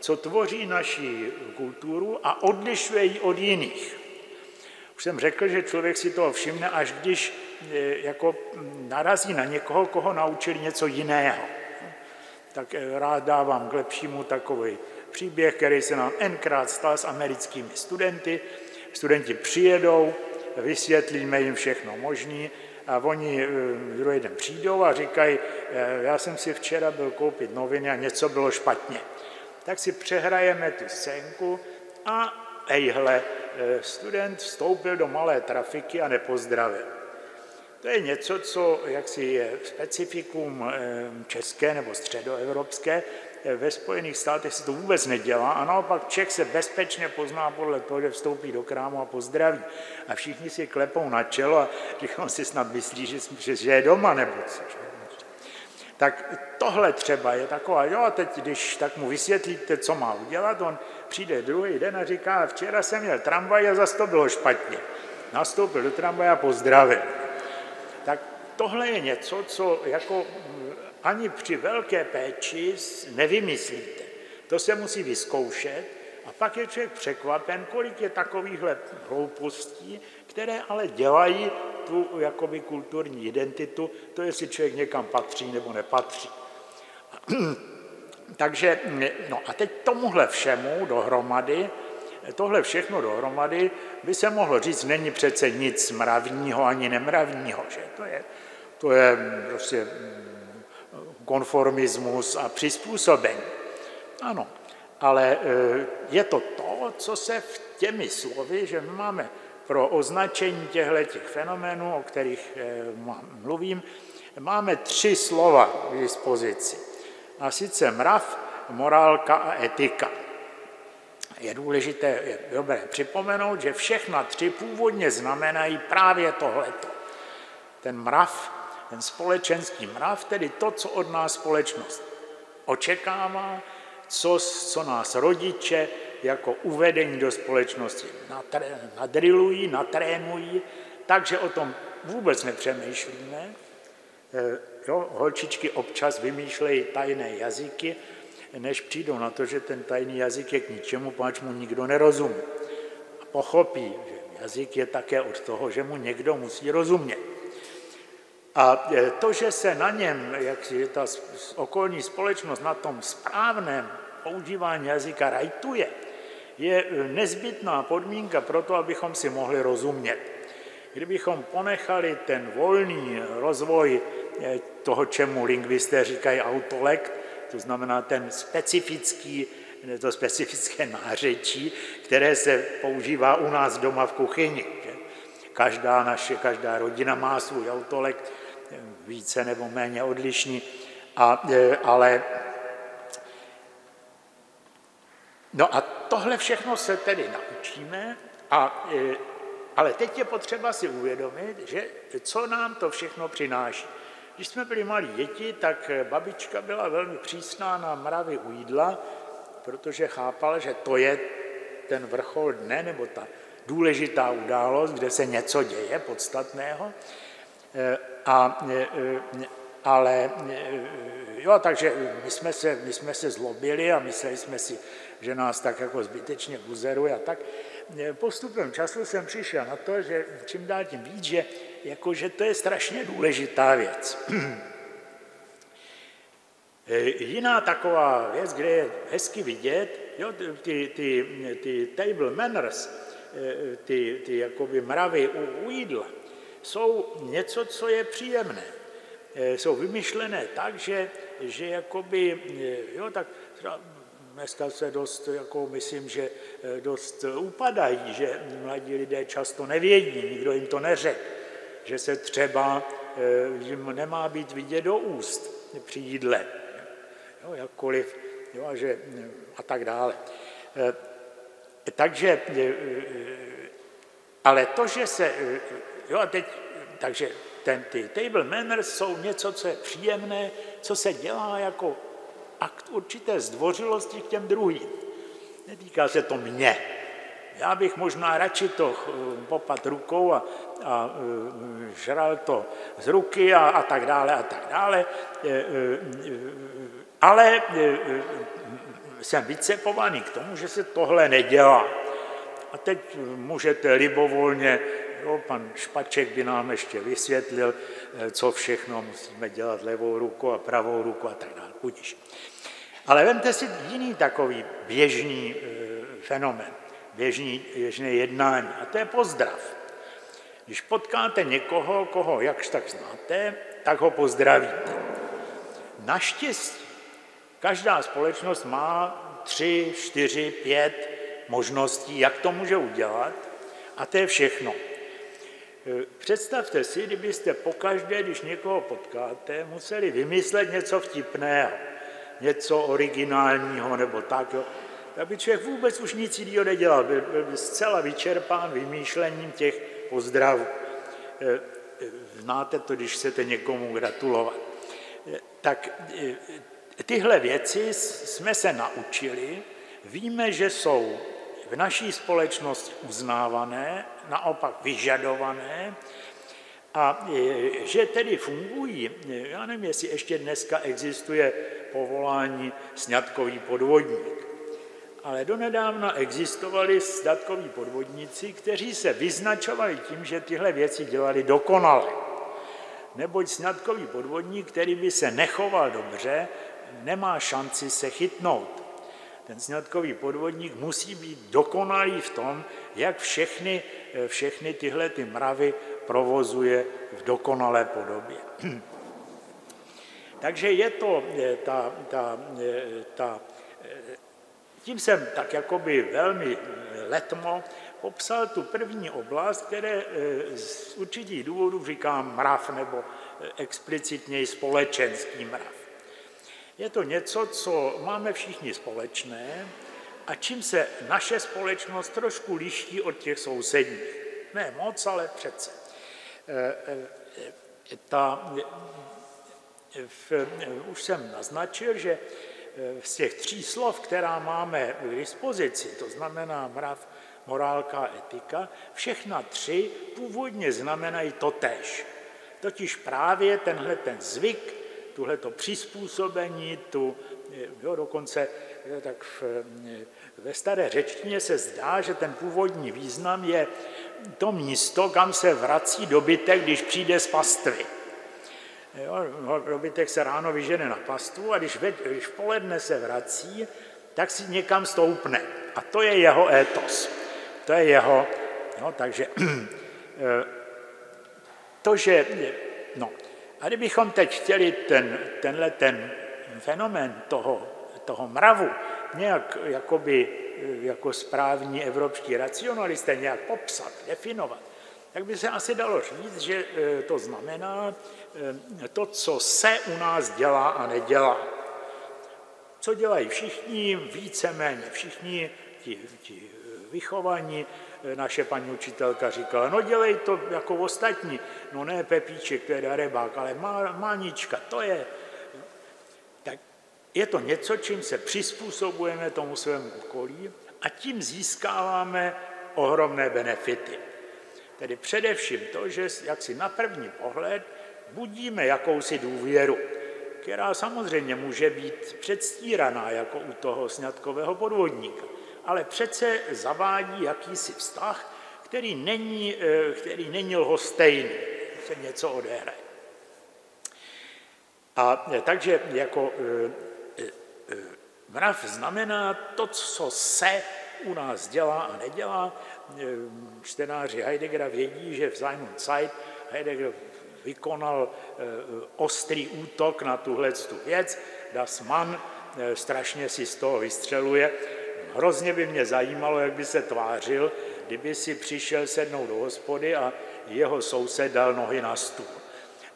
co tvoří naši kulturu a odlišuje ji od jiných. Už jsem řekl, že člověk si toho všimne, až když jako narazí na někoho, koho naučili něco jiného. Tak rád dávám k lepšímu takový příběh, který se nám nkrát stal s americkými studenty. Studenti přijedou, vysvětlíme jim všechno možné a oni eh, druhý den přijdou a říkají, eh, já jsem si včera byl koupit noviny a něco bylo špatně. Tak si přehrajeme tu scénku a ejhle, eh, student vstoupil do malé trafiky a nepozdravil. To je něco, co jaksi je specifikum české nebo středoevropské, ve Spojených státech se to vůbec nedělá a naopak Čech se bezpečně pozná podle toho, že vstoupí do krámu a pozdraví. A všichni si klepou na čelo a říkám si snad myslí, že, že je doma nebo co. Tak tohle třeba je taková, jo a teď, když tak mu vysvětlíte, co má udělat, on přijde druhý den a říká, včera jsem měl tramvaj a zase to bylo špatně. Nastoupil do tramvaje a pozdravil. Tohle je něco, co jako ani při velké péči nevymyslíte. To se musí vyzkoušet a pak je člověk překvapen, kolik je takovýchhle hloupostí, které ale dělají tu jakoby kulturní identitu, to jestli člověk někam patří nebo nepatří. Takže, no a teď tomuhle všemu dohromady, tohle všechno dohromady by se mohlo říct, není přece nic mravního ani nemravního, že to je, to je prostě konformismus a přizpůsobení. Ano, ale e, je to to, co se v těmi slovy, že my máme pro označení těchto fenoménů, o kterých e, mluvím, máme tři slova k dispozici. A sice mrav, morálka a etika. Je důležité, je dobré připomenout, že všechna tři původně znamenají právě tohleto. Ten mrav ten společenský mrav, tedy to, co od nás společnost očekává, co, co nás rodiče jako uvedení do společnosti nadrilují, natrénují, takže o tom vůbec nepřemýšlíme. Eh, jo, holčičky občas vymýšlejí tajné jazyky, než přijdou na to, že ten tajný jazyk je k ničemu, pač mu nikdo nerozumí. A pochopí, že jazyk je také od toho, že mu někdo musí rozumět. A e, to, že se na něm, jak je ta okolní společnost na tom správném používání jazyka rajtuje, je e, nezbytná podmínka pro to, abychom si mohli rozumět. Kdybychom ponechali ten volný rozvoj e, toho, čemu lingvisté říkají autolekt, to znamená ten specifický, to specifické nářečí, které se používá u nás doma v kuchyni. Že? Každá naše, každá rodina má svůj autolekt, více nebo méně odlišní, a, e, ale No a tohle všechno se tedy naučíme, a, e, ale teď je potřeba si uvědomit, že co nám to všechno přináší. Když jsme byli malí děti, tak babička byla velmi přísná na mravy u jídla, protože chápala, že to je ten vrchol dne nebo ta důležitá událost, kde se něco děje podstatného. E, a, e, e, ale jo, takže my jsme, se, my jsme se zlobili a mysleli jsme si, že nás tak jako zbytečně buzeruje a tak. Postupem času jsem přišel na to, že čím dál tím víc, že, jako, že to je strašně důležitá věc. Jiná taková věc, kde je hezky vidět, jo, ty, ty, ty table manners, ty, ty jakoby mravy u, u jídla, jsou něco, co je příjemné. Eh, jsou vymyšlené tak, že, že jakoby, eh, jo, tak dneska se dost, jako myslím, že eh, dost upadají, že mladí lidé často nevědí, nikdo jim to neřekl, že se třeba jim nemá být vidět do úst při jídle, jo, jakkoliv, jo, a, že, a tak dále. Takže, ale to, že se Jo, a teď, takže ten, ty table manners jsou něco, co je příjemné, co se dělá jako akt určité zdvořilosti k těm druhým. Netýká se to mě. Já bych možná radši to popat rukou a, a žral to z ruky a, a tak dále a tak dále. Ale jsem vycepovaný k tomu, že se tohle nedělá. A teď můžete libovolně, jo, pan Špaček by nám ještě vysvětlil, co všechno musíme dělat levou rukou a pravou rukou a tak dále. Budíš. Ale vemte si jiný takový běžný e, fenomen, běžný, běžné jednání, a to je pozdrav. Když potkáte někoho, koho jakž tak znáte, tak ho pozdravíte. Naštěstí každá společnost má tři, čtyři, pět možností, jak to může udělat, a to je všechno. E, představte si, kdybyste pokaždé, když někoho potkáte, museli vymyslet něco vtipného něco originálního nebo tak, jo, tak by člověk vůbec už nic jiného nedělal, byl, byl by zcela vyčerpán vymýšlením těch pozdravů. Eh, eh, znáte to, když chcete někomu gratulovat. Eh, tak tyhle věci jsme se naučili, víme, že jsou v naší společnosti uznávané, naopak vyžadované, a že tedy fungují, já nevím, jestli ještě dneska existuje povolání sňatkový podvodník. Ale donedávna existovali sňatkoví podvodníci, kteří se vyznačovali tím, že tyhle věci dělali dokonale. Neboť sňatkový podvodník, který by se nechoval dobře, nemá šanci se chytnout. Ten sňatkový podvodník musí být dokonalý v tom, jak všechny, všechny tyhle ty mravy provozuje v dokonalé podobě. Takže je to ta, ta, ta, tím jsem tak jakoby velmi letmo popsal tu první oblast, které z určitých důvodů říkám mrav nebo explicitněji společenský mrav. Je to něco, co máme všichni společné a čím se naše společnost trošku liší od těch sousedních. Ne moc, ale přece. Ta v, už jsem naznačil, že eh, z těch tří slov, která máme k dispozici, to znamená mrav, morálka etika, všechna tři původně znamenají totéž. Totiž právě tenhle ten zvyk, tuhleto přizpůsobení, tu, eh, jo, dokonce jo, tak v, eh, ve staré řečtině se zdá, že ten původní význam je to místo, kam se vrací dobytek, když přijde z pastvy. Jo, dobytek se ráno vyžene na pastu a když, ve, když v poledne se vrací, tak si někam stoupne. A to je jeho étos. To je jeho, no, takže eh, to, že, no, a kdybychom teď chtěli ten, tenhle ten fenomén toho, toho mravu nějak jakoby, jako správní evropští racionalisté nějak popsat, definovat, tak by se asi dalo říct, že eh, to znamená Eh, to, co se u nás dělá a nedělá. Co dělají všichni, víceméně všichni ti, ti vychovaní, naše paní učitelka říkala, no dělej to jako ostatní, no ne Pepíček, to je darebák, ale má, Mánička, to je. Tak je to něco, čím se přizpůsobujeme tomu svému okolí a tím získáváme ohromné benefity. Tedy především to, že jak si na první pohled budíme jakousi důvěru, která samozřejmě může být předstíraná jako u toho sňatkového podvodníka, ale přece zavádí jakýsi vztah, který není, eh, který není lhostejný, se něco odehraje. A eh, takže jako eh, mrav znamená to, co se u nás dělá a nedělá. Čtenáři Heideggera vědí, že v zájmu Zeit Heidegger vykonal eh, ostrý útok na tuhle věc. Das Mann eh, strašně si z toho vystřeluje. Hrozně by mě zajímalo, jak by se tvářil, kdyby si přišel sednout do hospody a jeho soused dal nohy na stůl.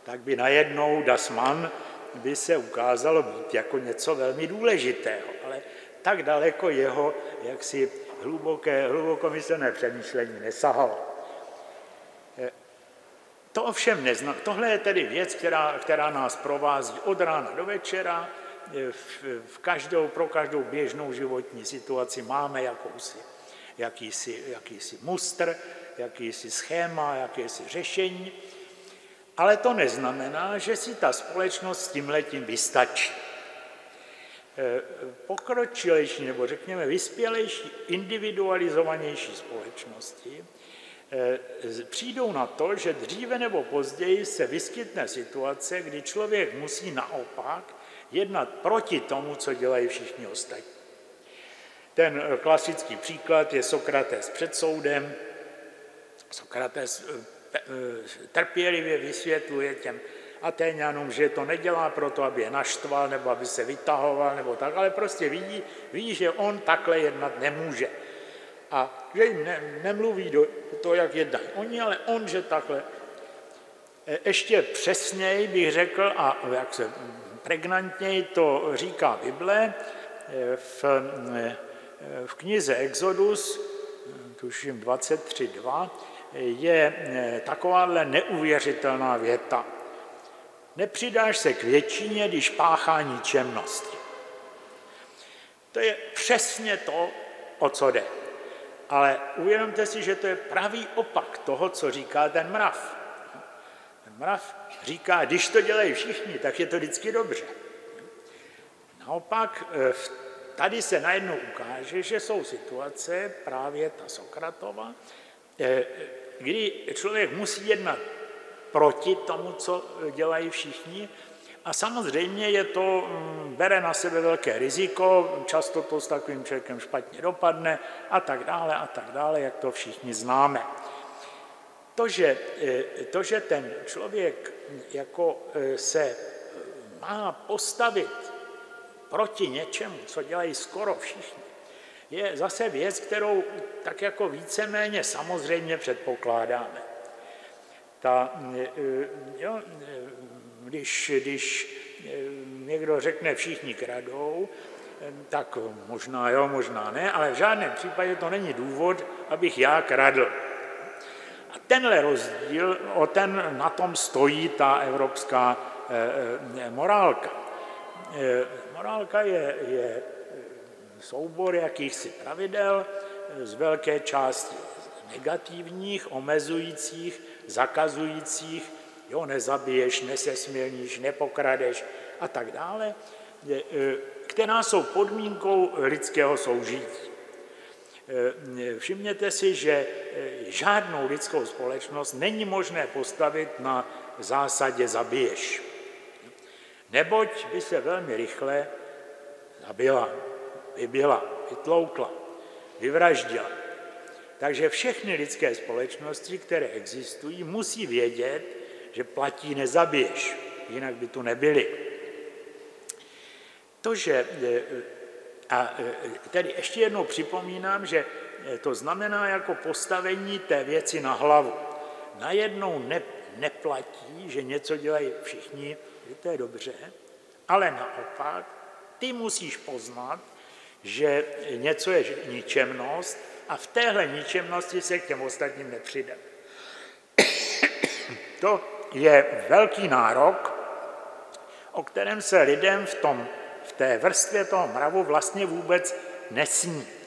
Tak by najednou Das Mann by se ukázalo být jako něco velmi důležitého, ale tak daleko jeho jaksi hluboké, hlubokomyslné přemýšlení nesahalo. To ovšem neznám. Tohle je tedy věc, která, která nás provází od rána do večera. V, v každou, pro každou běžnou životní situaci máme jakousi, jakýsi, jakýsi mustr, jakýsi schéma, jakési řešení, ale to neznamená, že si ta společnost s tímhletím vystačí. Eh, pokročilejší nebo řekněme vyspělejší, individualizovanější společnosti eh, přijdou na to, že dříve nebo později se vyskytne situace, kdy člověk musí naopak jednat proti tomu, co dělají všichni ostatní. Ten eh, klasický příklad je Sokrates před soudem. Sokrates trpělivě vysvětluje těm Atéňanům, že to nedělá proto, aby je naštval nebo aby se vytahoval nebo tak, ale prostě vidí, ví, že on takhle jednat nemůže. A že jim ne, nemluví do to, jak jednají oni, ale on, že takhle. E, ještě přesněji bych řekl, a jak se pregnantněji to říká Bible, e, v, e, v knize Exodus, tuším 23.2, je takováhle neuvěřitelná věta. Nepřidáš se k většině, když páchá ničemnosti. To je přesně to, o co jde. Ale uvědomte si, že to je pravý opak toho, co říká ten mrav. Ten mrav říká, když to dělají všichni, tak je to vždycky dobře. Naopak eh, tady se najednou ukáže, že jsou situace, právě ta Sokratova, eh, kdy člověk musí jednat proti tomu, co dělají všichni. A samozřejmě je to, mm, bere na sebe velké riziko, často to s takovým člověkem špatně dopadne a tak dále a tak dále, jak to všichni známe. To, že, e, to, že ten člověk jako e, se má postavit proti něčemu, co dělají skoro všichni, je zase věc, kterou tak jako víceméně samozřejmě předpokládáme. Ta, e, jo, e, když, když někdo řekne všichni kradou, tak možná jo, možná ne, ale v žádném případě to není důvod, abych já kradl. Tenhle rozdíl, o ten na tom stojí ta evropská morálka. Morálka je, je soubor jakýchsi pravidel z velké části negativních, omezujících, zakazujících, jo, nezabiješ, nesesmělníš, nepokradeš a tak dále, která jsou podmínkou lidského soužití. Všimněte si, že žádnou lidskou společnost není možné postavit na zásadě zabiješ. Neboť by se velmi rychle zabila, vybila, vytloukla, vyvraždila. Takže všechny lidské společnosti, které existují, musí vědět, že platí nezabiješ, jinak by tu nebyly. To, že, e, a e, tedy ještě jednou připomínám, že to znamená jako postavení té věci na hlavu. Najednou ne, neplatí, že něco dělají všichni, že to je dobře, ale naopak ty musíš poznat, že něco je ničemnost a v téhle ničemnosti se k těm ostatním nepřijde. To je velký nárok, o kterém se lidem v, tom, v té vrstvě toho mravu vlastně vůbec nesní.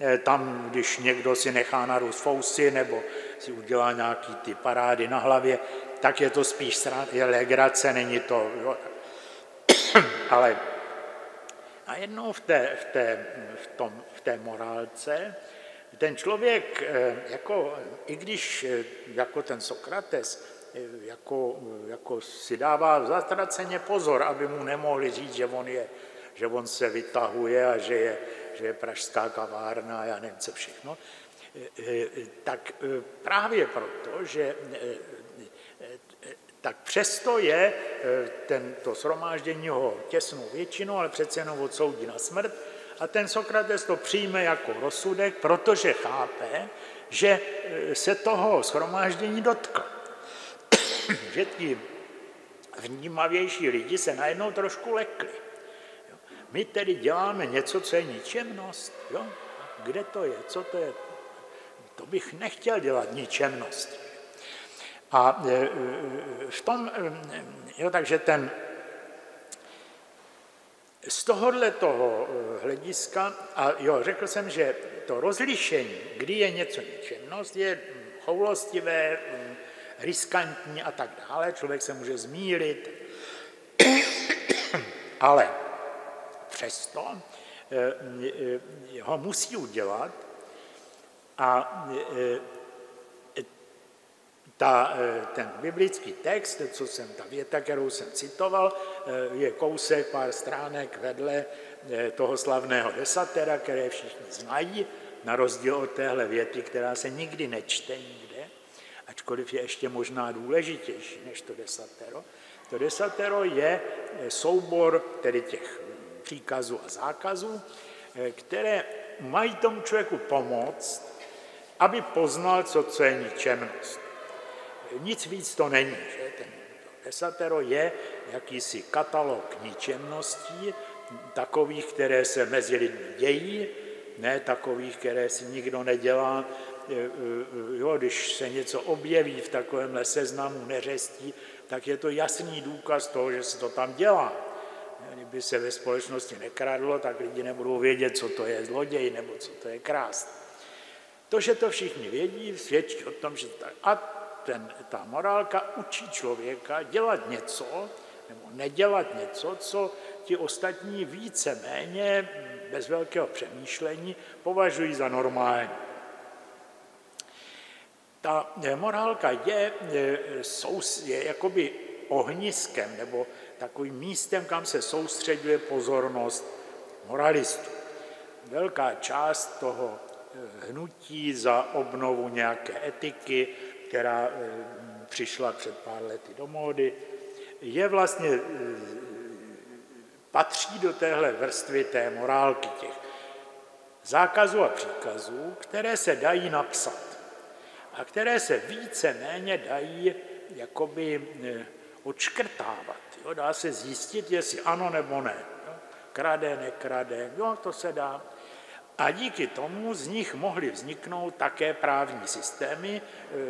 Eh, tam, když někdo si nechá narůst fousy nebo si udělá nějaký ty parády na hlavě, tak je to spíš je legrace, není to... Jo. Ale najednou v té, v, té, v, tom, v té morálce ten člověk, eh, jako, i když eh, jako ten Sokrates, jako, jako si dává zatraceně pozor, aby mu nemohli říct, že on, je, že on se vytahuje a že je, že je pražská kavárna a já nevím co všechno, tak právě proto, že tak přesto je tento shromáždění ho těsnou většinou, ale přece jenom odsoudí na smrt, a ten Sokrates to přijme jako rozsudek, protože chápe, že e, se toho schromáždění dotkl. že ti vnímavější lidi se najednou trošku lekli. My tedy děláme něco, co je ničemnost. Jo? Kde to je? Co to je? To bych nechtěl dělat ničemnost. A e, e, v tom, jo, takže ten Z tohohle toho hlediska, a jo, řekl jsem, že to rozlišení, kdy je něco ničemnost, je choulostivé, mm, riskantní a tak dále, člověk se může zmílit, ale přesto eh, eh, ho musí udělat a ta, eh, ten biblický text, co jsem, ta věta, kterou jsem citoval, je kousek, pár stránek vedle toho slavného desatera, které všichni znají, na rozdíl od téhle věty, která se nikdy nečte nikde, ačkoliv je ještě možná důležitější než to desatero. To desatero je soubor tedy těch příkazů a zákazů, které mají tomu člověku pomoct, aby poznal, co, co je ničemnost nic víc to není. Že? Ten desatero je jakýsi katalog ničemností, takových, které se mezi lidmi dějí, ne takových, které si nikdo nedělá. E, e, jo, když se něco objeví v takovémhle seznamu neřestí, tak je to jasný důkaz toho, že se to tam dělá. Kdyby se ve společnosti nekradlo, tak lidi nebudou vědět, co to je zloděj nebo co to je krást. To, že to všichni vědí, svědčí o tom, že tak. A ten, ta morálka učí člověka dělat něco, nebo nedělat něco, co ti ostatní více méně bez velkého přemýšlení považují za normální. Ta morálka je, je jakoby ohniskem nebo takovým místem, kam se soustředuje pozornost moralistů. Velká část toho hnutí za obnovu nějaké etiky, která eh, přišla před pár lety do módy, je vlastně, eh, patří do téhle vrstvy té morálky, těch zákazů a příkazů, které se dají napsat a které se více méně dají jakoby eh, odškrtávat. Jo? Dá se zjistit, jestli ano nebo ne. Jo? Krade, nekrade, jo, to se dá. A díky tomu z nich mohly vzniknout také právní systémy,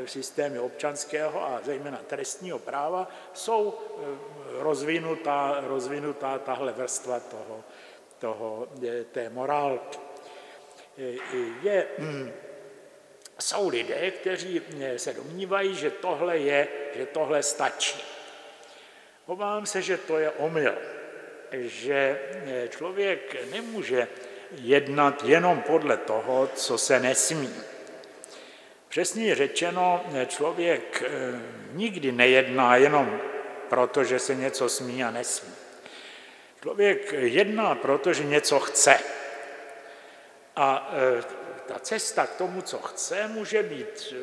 e, systémy občanského a zejména trestního práva, jsou e, rozvinutá, rozvinutá tahle vrstva toho, toho, e, té morálky. Je, mm, jsou lidé, kteří se domnívají, že tohle je, že tohle stačí. Obávám se, že to je omyl, že člověk nemůže jednat jenom podle toho, co se nesmí. Přesně řečeno, člověk eh, nikdy nejedná jenom proto, že se něco smí a nesmí. Člověk jedná proto, že něco chce. A eh, ta cesta k tomu, co chce, může být eh,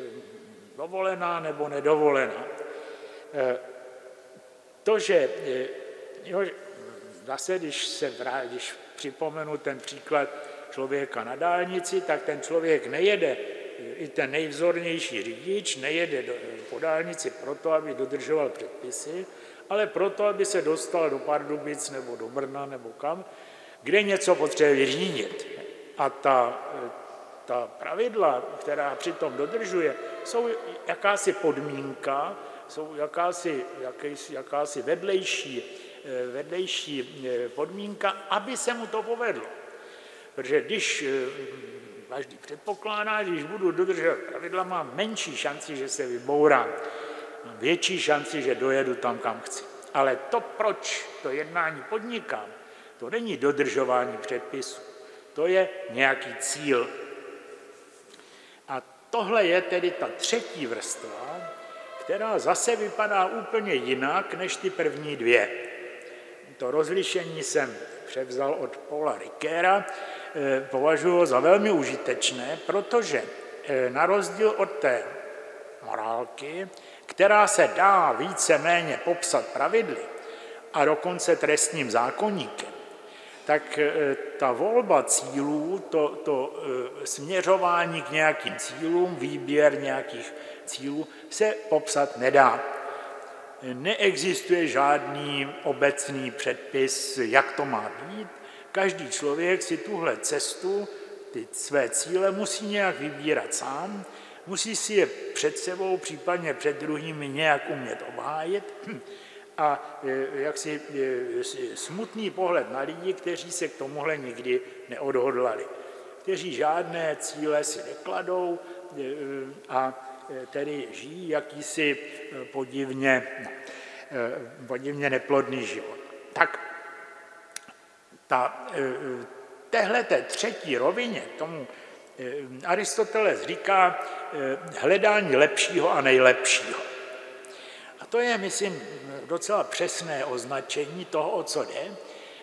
dovolená nebo nedovolená. To, že jo, zase, když se vrá, když připomenu ten příklad člověka na dálnici, tak ten člověk nejede, i ten nejvzornější řidič nejede do, po dálnici proto, aby dodržoval předpisy, ale proto, aby se dostal do Pardubic nebo do Brna nebo kam, kde něco potřebuje vyřídit. A ta, ta pravidla, která přitom dodržuje, jsou jakási podmínka, jsou jakási, jakási, jakási vedlejší Eh, vedlejší eh, podmínka, aby se mu to povedlo. Protože když eh, každý předpokládá, když budu dodržovat pravidla, mám menší šanci, že se vybourám. Mám větší šanci, že dojedu tam, kam chci. Ale to, proč to jednání podnikám, to není dodržování předpisu. To je nějaký cíl. A tohle je tedy ta třetí vrstva, která zase vypadá úplně jinak než ty první dvě. To rozlišení jsem převzal od Paula Rikera, eh, považuji za velmi užitečné, protože eh, na rozdíl od té morálky, která se dá více-méně popsat pravidly a dokonce trestním zákonníkem, tak eh, ta volba cílů, to, to směřování k nějakým cílům, výběr nějakých cílů se popsat nedá. Neexistuje žádný obecný předpis, jak to má být. Každý člověk si tuhle cestu, ty své cíle musí nějak vybírat sám, musí si je před sebou, případně před druhými nějak umět obhájit. A jaksi smutný pohled na lidi, kteří se k tomuhle nikdy neodhodlali, kteří žádné cíle si nekladou a tedy žijí jakýsi podivně, no, podivně neplodný život. Tak ta, téhle té třetí rovině, tomu Aristoteles říká hledání lepšího a nejlepšího. A to je, myslím, docela přesné označení toho, o co jde,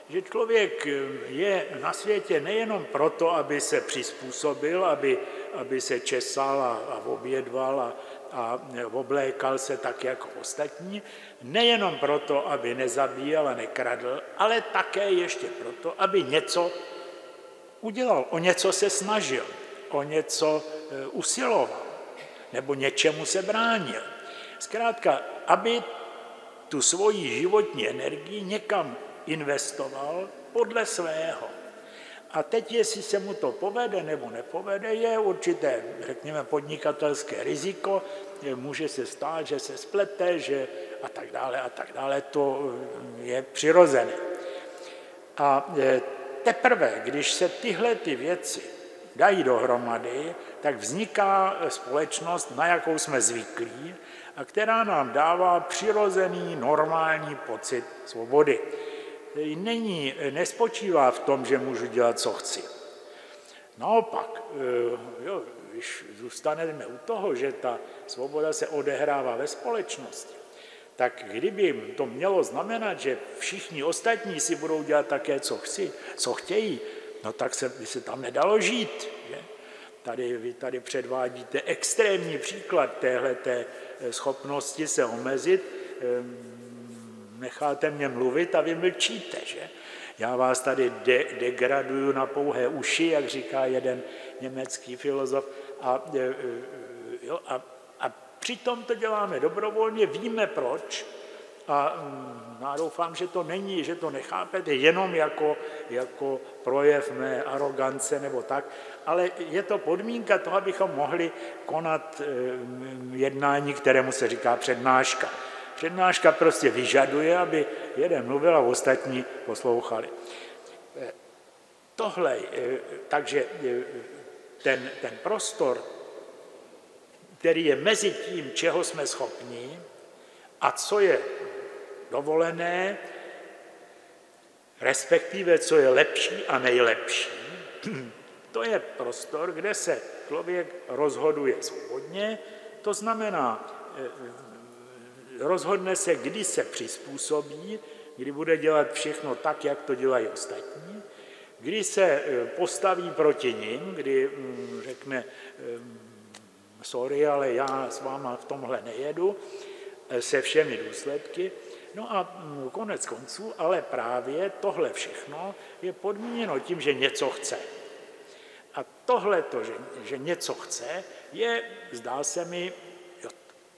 že člověk je na světě nejenom proto, aby se přizpůsobil, aby, aby se česal a, a obědval a, a oblékal se tak jako ostatní, nejenom proto, aby nezabíjel a nekradl, ale také ještě proto, aby něco udělal, o něco se snažil, o něco e, usiloval, nebo něčemu se bránil. Zkrátka, aby tu svoji životní energii někam investoval podle svého. A teď, jestli se mu to povede nebo nepovede, je určité, řekněme, podnikatelské riziko, může se stát, že se splete, že a tak dále a tak dále, to je přirozené. A e, teprve, když se tyhle ty věci dají dohromady, tak vzniká společnost, na jakou jsme zvyklí a která nám dává přirozený, normální pocit svobody není, nespočívá v tom, že můžu dělat, co chci. Naopak, eh, jo, když zůstaneme u toho, že ta svoboda se odehrává ve společnosti, tak kdyby to mělo znamenat, že všichni ostatní si budou dělat také, co, chci, co chtějí, no tak se, by se tam nedalo žít. Že? Tady, vy tady předvádíte extrémní příklad téhleté schopnosti se omezit ehm, necháte mě mluvit a vy mlčíte, že? Já vás tady de- degraduju na pouhé uši, jak říká jeden německý filozof, a, e, e, jo, a, a přitom to děláme dobrovolně, víme proč, a mm, já doufám, že to není, že to nechápete jenom jako, jako projev mé arogance nebo tak, ale je to podmínka toho, abychom mohli konat e, jednání, kterému se říká přednáška. Přednáška prostě vyžaduje, aby jeden mluvil a ostatní poslouchali. Eh, tohle, eh, takže eh, ten, ten prostor, který je mezi tím, čeho jsme schopni a co je dovolené, respektive co je lepší a nejlepší, to je prostor, kde se člověk rozhoduje svobodně, to znamená rozhodne se, kdy se přizpůsobí, kdy bude dělat všechno tak, jak to dělají ostatní, kdy se e, postaví proti ním, kdy mm, řekne, e, sorry, ale já s váma v tomhle nejedu, e, se všemi důsledky. No a mm, konec konců, ale právě tohle všechno je podmíněno tím, že něco chce. A tohle, to, že, že něco chce, je, zdá se mi,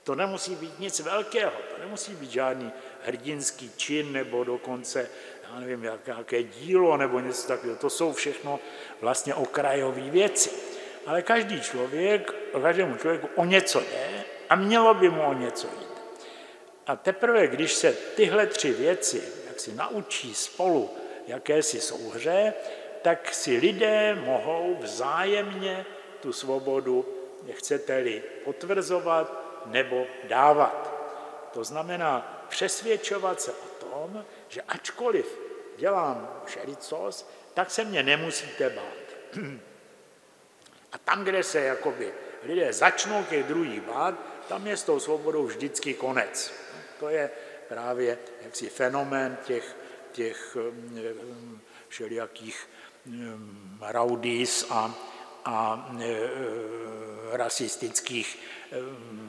to nemusí být nic velkého, to nemusí být žádný hrdinský čin nebo dokonce, já nevím, jaké dílo nebo něco takového. To jsou všechno vlastně okrajové věci. Ale každý člověk, každému člověku o něco jde a mělo by mu o něco jít. A teprve, když se tyhle tři věci jak si naučí spolu jakési souhře, tak si lidé mohou vzájemně tu svobodu, chcete-li, potvrzovat, nebo dávat. To znamená přesvědčovat se o tom, že ačkoliv dělám všelicos, tak se mě nemusíte bát. A tam, kde se jakoby lidé začnou těch druhých bát, tam je s tou svobodou vždycky konec. To je právě jaksi fenomén těch, těch um, všelijakých um, raudis a, a e, rasistických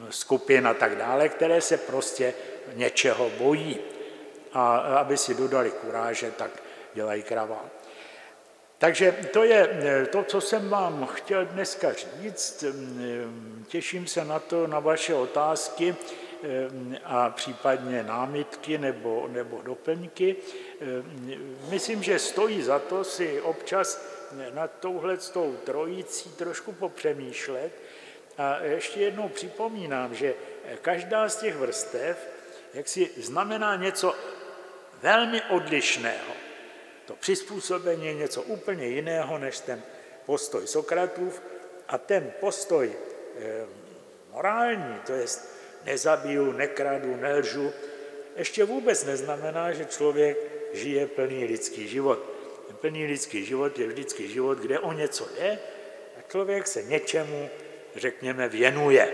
skupin a tak dále, které se prostě něčeho bojí. A aby si dodali kuráže, tak dělají kravál. Takže to je to, co jsem vám chtěl dneska říct. Těším se na to, na vaše otázky a případně námitky nebo, nebo doplňky. Myslím, že stojí za to si občas nad touhle trojicí trošku popřemýšlet, a ještě jednou připomínám, že každá z těch vrstev jak si znamená něco velmi odlišného. To přizpůsobení je něco úplně jiného než ten postoj Sokratův a ten postoj eh, morální, to je nezabiju, nekradu, nelžu, ještě vůbec neznamená, že člověk žije plný lidský život. Plný lidský život je vždycky život, kde o něco jde a člověk se něčemu, řekněme, věnuje.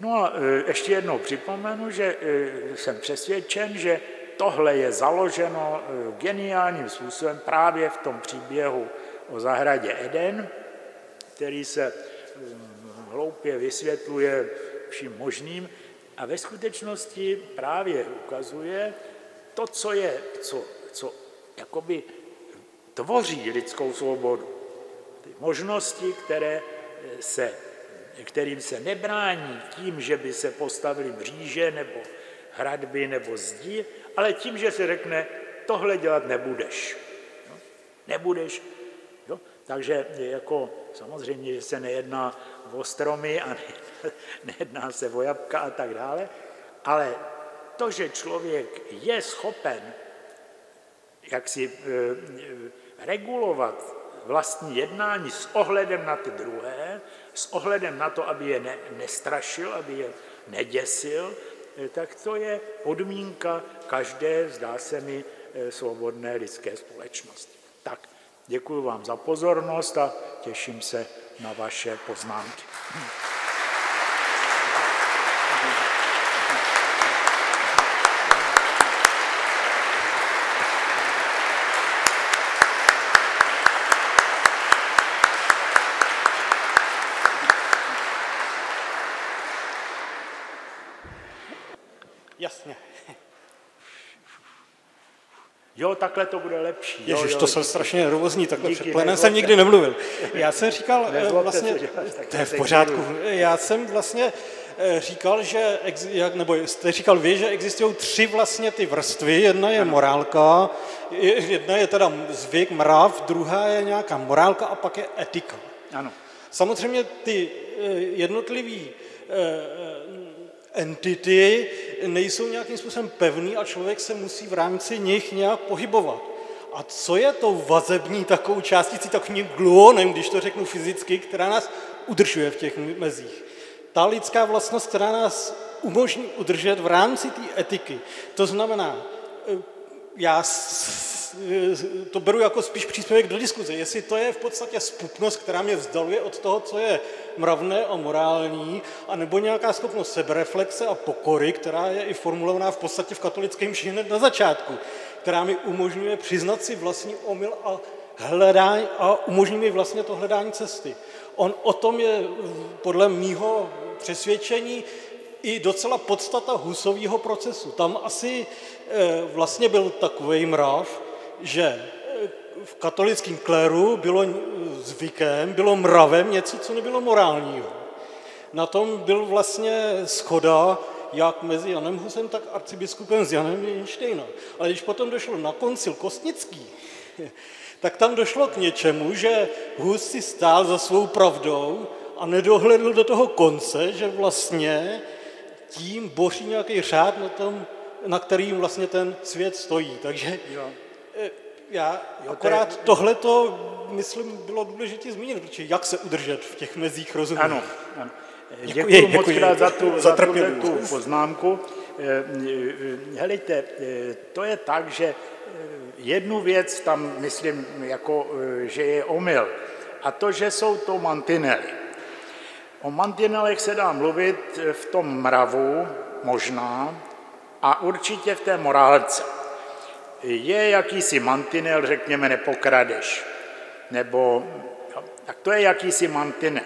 No a e, ještě jednou připomenu, že e, jsem přesvědčen, že tohle je založeno e, geniálním způsobem právě v tom příběhu o zahradě Eden, který se hloupě vysvětluje vším možným a ve skutečnosti právě ukazuje to, co je, co, co jakoby tvoří lidskou svobodu. Ty možnosti, které se kterým se nebrání tím, že by se postavili mříže nebo hradby nebo zdi, ale tím, že se řekne, tohle dělat nebudeš. No, nebudeš. Jo? Takže jako samozřejmě, že se nejedná o stromy a nejedná se o jabka a tak dále, ale to, že člověk je schopen jak si e, regulovat vlastní jednání s ohledem na ty druhé, s ohledem na to, aby je ne, nestrašil, aby je neděsil, eh, tak to je podmínka každé, zdá se mi, eh, svobodné lidské společnosti. Tak, děkuji vám za pozornost a těším se na vaše poznámky. Jo, takhle to bude lepší. Ježiš, jo, to jsem strašně nervózní, takhle před plenem jsem nikdy nemluvil. Já jsem říkal, eh, vlastně, to je v pořádku, já jsem vlastně eh, říkal, že, jak, nebo jste říkal vy, že existují tři vlastně ty vrstvy. Jedna je morálka, jedna je teda zvyk, mrav, druhá je nějaká morálka a pak je etika. Ano. Samozřejmě ty eh, jednotlivý entity nejsou nějakým způsobem pevný a člověk se musí v rámci nich nějak pohybovat. A co je tou vazební takovou částicí, takovým gluonem, když to řeknu fyzicky, která nás udržuje v těch mezích? Ta lidská vlastnost, která nás umožní udržet v rámci té etiky. To znamená, eh, já to beru jako spíš příspěvek do diskuze, jestli to je v podstatě spupnost, která mě vzdaluje od toho, co je mravné a morální, anebo nějaká schopnost sebereflexe a pokory, která je i formulovaná v podstatě v katolickém hned na začátku, která mi umožňuje přiznat si vlastní omyl a hledání a umožní mi vlastně to hledání cesty. On o tom je podle mýho přesvědčení i docela podstata Husového procesu. Tam asi eh, vlastně byl takový mrav, že eh, v katolickém kléru bylo zvykem, bylo mravem něco, co nebylo morálního. Na tom byl vlastně schoda jak mezi Janem Husem, tak arcibiskupem s Janem Einsteinem. Ale když potom došlo na koncil Kostnický, tak tam došlo k něčemu, že Hus si stál za svou pravdou a nedohledl do toho konce, že vlastně tím boří nějaký řád na tom, na kterým vlastně ten svět stojí. Takže jo. Eh, já akorát je... tohle to, myslím, bylo důležité zmínit, protože jak se udržet v těch mezích rozumí. Ano, ano. Děkuji, děkuji moc krát za tu, za, za tu poznámku. Eh, eh, helejte, to je tak, že jednu věc tam myslím, jako, že je omyl. A to, že jsou to mantinely. O mantinelech se dá mluvit v tom mravu, možná, a určitě v té morálce. Je jakýsi mantinel, řekněme, nepokradeš, nebo tak to je jakýsi mantinel.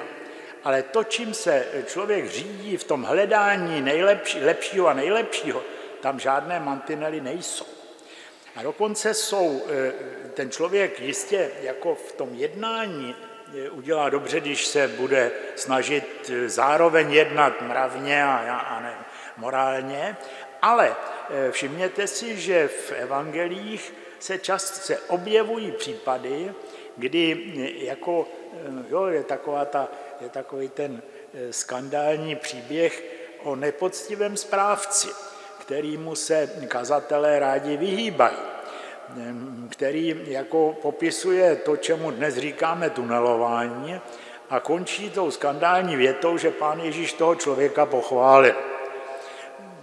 Ale to, čím se člověk řídí v tom hledání nejlepší, lepšího a nejlepšího, tam žádné mantinely nejsou. A dokonce jsou, eh, ten člověk jistě jako v tom jednání udělá dobře, když se bude snažit eh, zároveň jednat mravně a, a ne, morálně, ale eh, všimněte si, že v evangelích se často se objevují případy, kdy eh, jako, jo, je, taková ta, je takový ten skandální příběh o nepoctivém správci. kterýmu se kazatelé rádi vyhýbají, který jako popisuje to, čemu dnes říkáme tunelování, a končí tou skandální větou, že pán Ježíš toho člověka pochválil.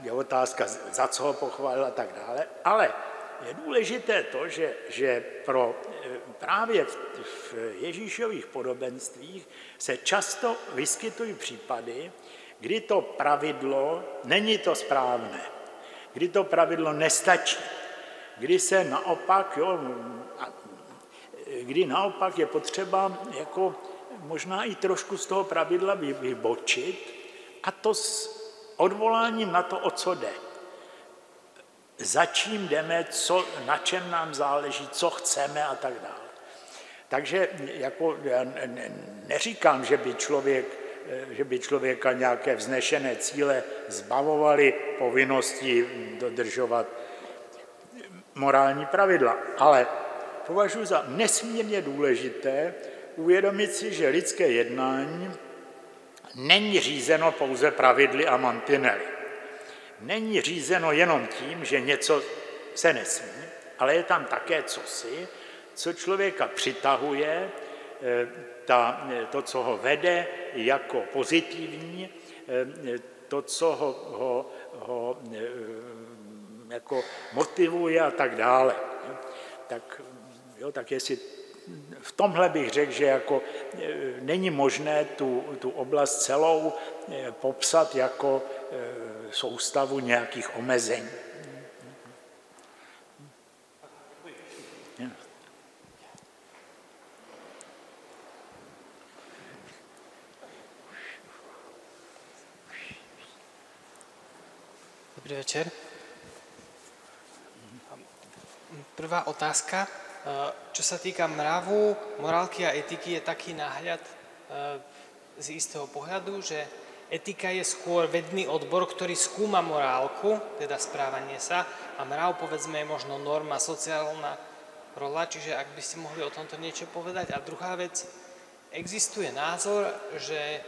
Je otázka, za co ho pochválil a tak dále, ale je důležité to, že, že pro, právě v, v Ježíšových podobenstvích se často vyskytují případy, kdy to pravidlo není to správné, kdy to pravidlo nestačí, kdy se naopak, jo, kdy naopak je potřeba jako možná i trošku z toho pravidla vybočit a to s odvoláním na to, o co jde. Za čím jdeme, co, na čem nám záleží, co chceme a tak dále. Takže jako, já neříkám, že by, člověk, že by člověka nějaké vznešené cíle zbavovali povinnosti dodržovat morální pravidla, ale považuji za nesmírně důležité, uvědomit si, že lidské jednání není řízeno pouze pravidly a mantinely. Není řízeno jenom tím, že něco se nesmí, ale je tam také cosi, co člověka přitahuje, eh, ta, eh, to, co ho vede jako pozitivní, eh, to, co ho, ho, ho jako motivuje a tak dále. Tak, jo, tak jestli v tomhle bych řekl, že jako e, není možné tu, tu oblast celou e, popsat jako e, soustavu nějakých omezení. Dobrý večer. Prvá otázka. Eh, čo sa týka mravu, morálky a etiky, je taký náhľad eh, z istého pohľadu, že etika je skôr vedný odbor, ktorý skúma morálku, teda správanie sa, a mrav, povedzme, je možno norma, sociálna rola, čiže ak by ste mohli o tomto niečo povedať. A druhá vec, existuje názor, že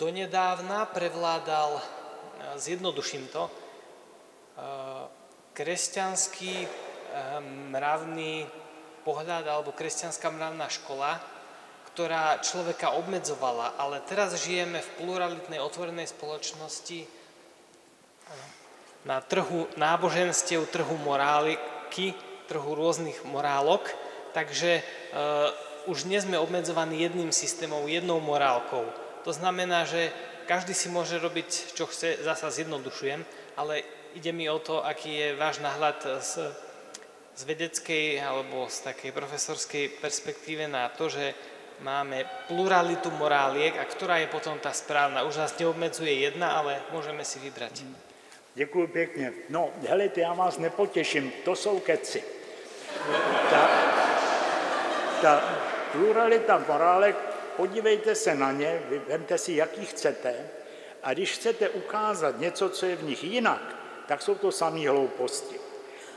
donedávna prevládal, eh, zjednoduším to, kresťanský mravný pohľad alebo kresťanská mravná škola, ktorá človeka obmedzovala, ale teraz žijeme v pluralitnej otvorenej spoločnosti na trhu náboženstiev, trhu moráliky, trhu rôznych morálok, takže uh, už nie sme obmedzovaní jedným systémom, jednou morálkou. To znamená, že každý si môže robiť, čo chce, zasa zjednodušujem, ale ide mi o to, aký je váš náhľad z z vedeckej alebo z takej profesorskej perspektíve na to, že máme pluralitu moráliek a ktorá je potom tá správna. Už nás neobmedzuje jedna, ale môžeme si vybrať. Děkuji pěkně. No, helejte, já vás nepotěším, to jsou keci. Ta, ta pluralita morálek, podívejte se na ně, vemte si, jaký chcete, a když chcete ukázat něco, co je v nich jinak, tak jsou to samé hlouposti.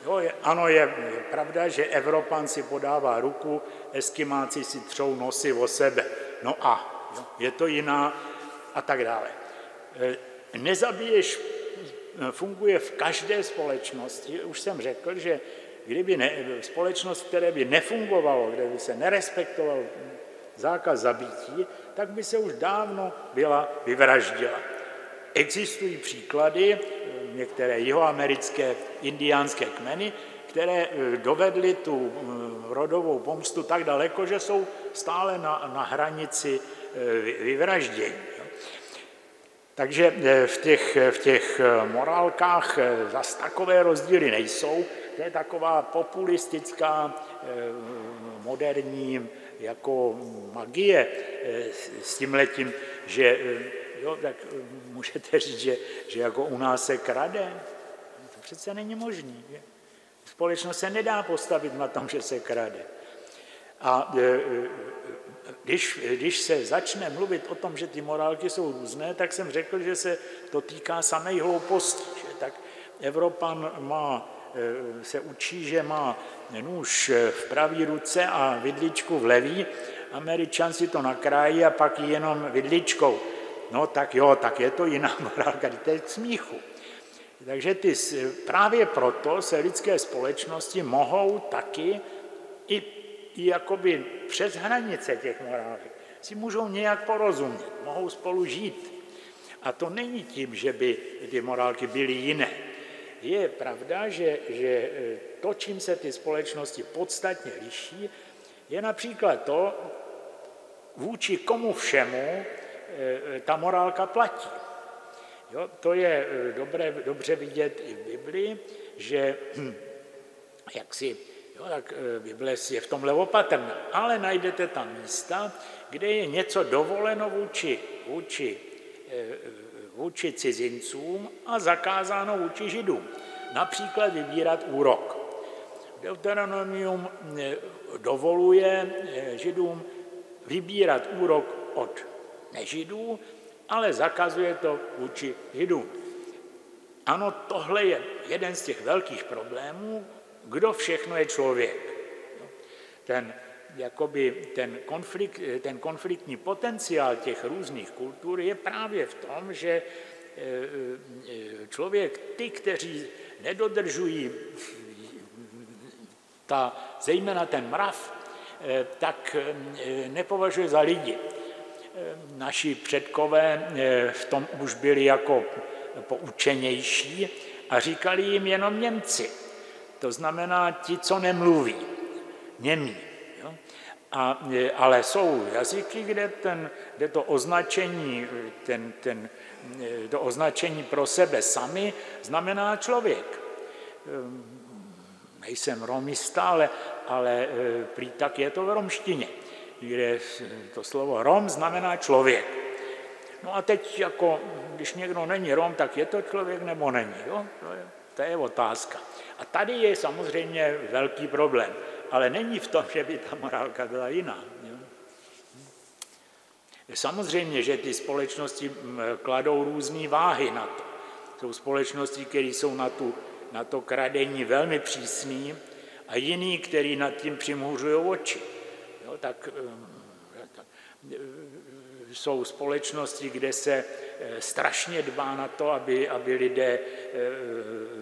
Jo, je, ano, je, je pravda, že Evropan si podává ruku, Eskimáci si třou nosy o sebe. No a jo, je to jiná a tak dále. E, nezabiješ e, funguje v každé společnosti. Už jsem řekl, že kdyby ne, společnost, které by nefungovalo, kde by se nerespektoval zákaz zabití, tak by se už dávno byla vyvraždila. Existují příklady, některé jihoamerické indiánské kmeny, které eh, dovedly tu eh, rodovou pomstu tak daleko, že jsou stále na, na hranici eh, vyvraždění. Takže v těch, v těch morálkách zase takové rozdíly nejsou. To je taková populistická, moderní jako magie s tím letím, že jo, tak můžete říct, že, že jako u nás se krade. To přece není možný. Že? Společnost se nedá postavit na tom, že se krade. A e, e, když, když se začne mluvit o tom, že ty morálky jsou různé, tak jsem řekl, že se to týká samé hlouposti. Že? Tak Evropan má, se učí, že má nůž v pravé ruce a vidličku v levý, Američan si to nakrájí a pak jenom vidličkou. No tak jo, tak je to jiná morálka, to je k smíchu. Takže ty, právě proto se lidské společnosti mohou taky i, i jakoby přes hranice těch morálek si můžou nějak porozumět, mohou spolu žít. A to není tím, že by ty morálky byly jiné. Je pravda, že, že to, čím se ty společnosti podstatně liší, je například to, vůči komu všemu ta morálka platí. Jo, to je eh, dobré, dobře vidět i v Biblii, že hm, jak si, jo, tak eh, Bible je v tomhle opatrná, ale najdete tam místa, kde je něco dovoleno vůči, vůči, vůči cizincům a zakázáno vůči židům. Například vybírat úrok. Deuteronomium dovoluje židům vybírat úrok od nežidů, ale zakazuje to vůči židům. Ano, tohle je jeden z těch velkých problémů, kdo všechno je člověk. Ten, jakoby ten, konflikt, ten konfliktní potenciál těch různých kultur je právě v tom, že e, e, člověk, ty, kteří nedodržují ta, zejména ten mrav, Eh, tak eh, nepovažuje za lidi. Eh, naši předkové v tom už byli jako poučenější a říkali jim jenom Němci. To znamená ti, co nemluví, němí. Jo? A, ale jsou jazyky, kde, ten, kde to označení, ten, ten, to označení pro sebe sami znamená člověk. Nejsem romista, ale ale prý tak je to v romštině, kde to slovo rom znamená člověk. No a teď, jako, když někdo není rom, tak je to člověk nebo není? Jo? To, je, to je otázka. A tady je samozřejmě velký problém, ale není v tom, že by ta morálka byla jiná. Jo? Samozřejmě, že ty společnosti kladou různé váhy na to. Jsou společnosti, které jsou na, tu, na to kradení velmi přísné, a jiný, který nad tím přimhůřují oči. Tak, eh, tak eh, jsou společnosti, kde se eh, strašně dbá na to, aby, aby lidé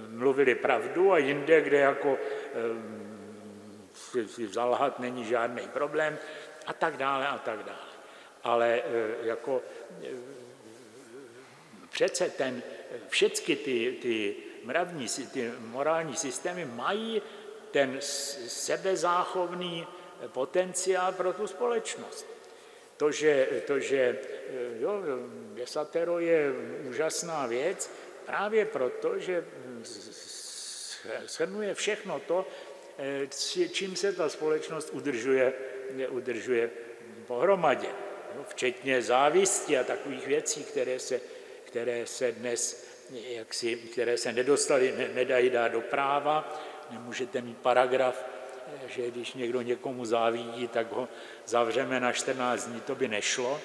mluvili pravdu a jinde, kde jako si zalhat není žádný problém a tak dále a tak dále. Ale jako přece ten, všechny ty, ty mravní, ty morální systémy mají ten sebezáchovný potenciál pro tu společnost. To, že, to, že jo, desatero je úžasná věc, právě proto, že shrnuje všechno to, čím se ta společnost udržuje, udržuje pohromadě. Včetně závisti a takových věcí, které se, které se dnes, jaksi, které se nedostali, ne, nedají dát do práva, Nemůžete mít paragraf, že když někdo někomu závidí, tak ho zavřeme na 14 dní, to by nešlo.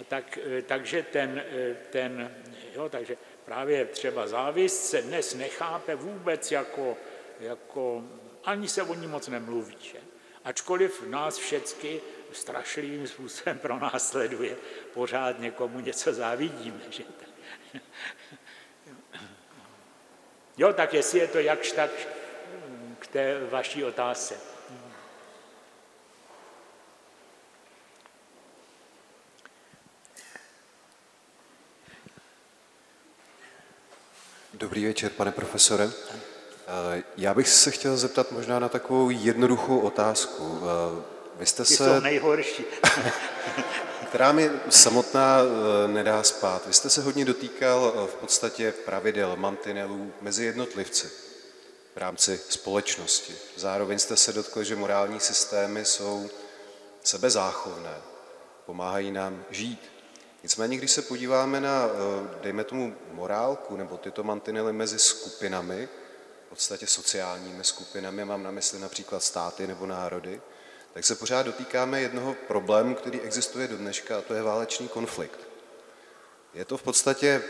A tak, takže ten, ten jo, takže právě třeba závist se dnes nechápe vůbec jako, jako ani se o ní moc nemluví. Že? Ačkoliv nás všecky strašlivým způsobem pro nás sleduje, pořád někomu něco závidíme. Že? Jo, tak jestli je to jakž tak té vaší otázce. Dobrý večer, pane profesore. Já bych se chtěl zeptat možná na takovou jednoduchou otázku. Vy jste se... jsou nejhorší. která mi samotná e, nedá spát. Vy jste se hodně dotýkal v podstatě pravidel, mantinelů mezi jednotlivci v rámci společnosti. Zároveň jste se dotkli, že morální systémy jsou sebezáchovné, pomáhají nám žít. Nicméně, když se podíváme na, eh, dejme tomu, morálku nebo tyto mantinely mezi skupinami, v podstatě sociálními skupinami, mám na mysli například státy nebo národy, tak se pořád dotýkáme jednoho problému, který existuje do dneška, a to je válečný konflikt. Je to v podstatě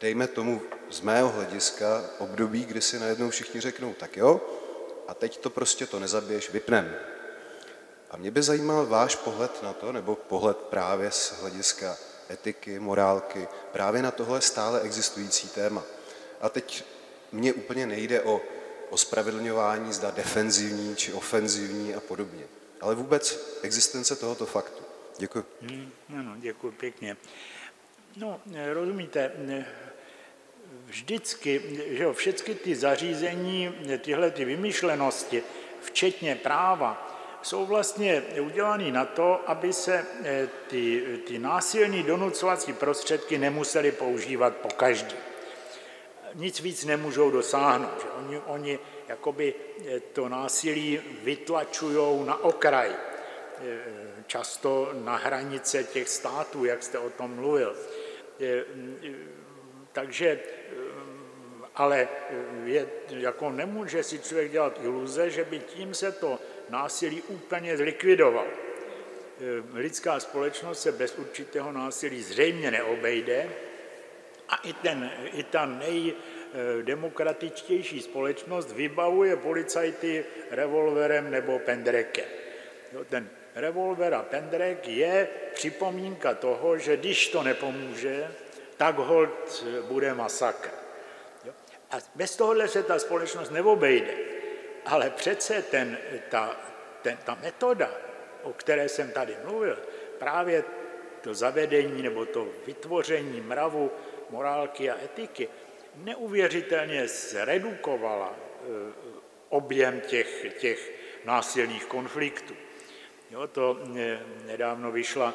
dejme tomu z mého hlediska, období, kdy si najednou všichni řeknou, tak jo, a teď to prostě to nezabiješ, vypnem. A mě by zajímal váš pohled na to, nebo pohled právě z hlediska etiky, morálky, právě na tohle stále existující téma. A teď mně úplně nejde o ospravedlňování, zda defenzivní či ofenzivní a podobně, ale vůbec existence tohoto faktu. Děkuji. Hmm, ano, děkuji pěkně. No, rozumíte, vždycky, že jo, všechny ty zařízení, tyhle ty vymyšlenosti, včetně práva, jsou vlastně udělané na to, aby se eh, ty, ty násilní donucovací prostředky nemuseli používat po každý. Nic víc nemůžou dosáhnout. Že oni, oni jakoby eh, to násilí vytlačují na okraj, eh, často na hranice těch států, jak jste o tom mluvil. Takže ale je, jako nemůže si člověk dělat iluze, že by tím se to násilí úplně zlikvidoval. Lidská společnost se bez určitého násilí zřejmě neobejde a i, ten, i ta nejdemokratičtější společnost vybavuje policajty revolverem nebo pendrekem. Ten revolver a pendrek je připomínka toho, že když to nepomůže, tak hold bude masakr. A bez tohohle se ta společnost neobejde. Ale přece ten, ta, ten, ta metoda, o které jsem tady mluvil, právě to zavedení nebo to vytvoření mravu, morálky a etiky, neuvěřitelně zredukovala eh, objem těch, těch násilných konfliktů. Jo, to eh, nedávno vyšla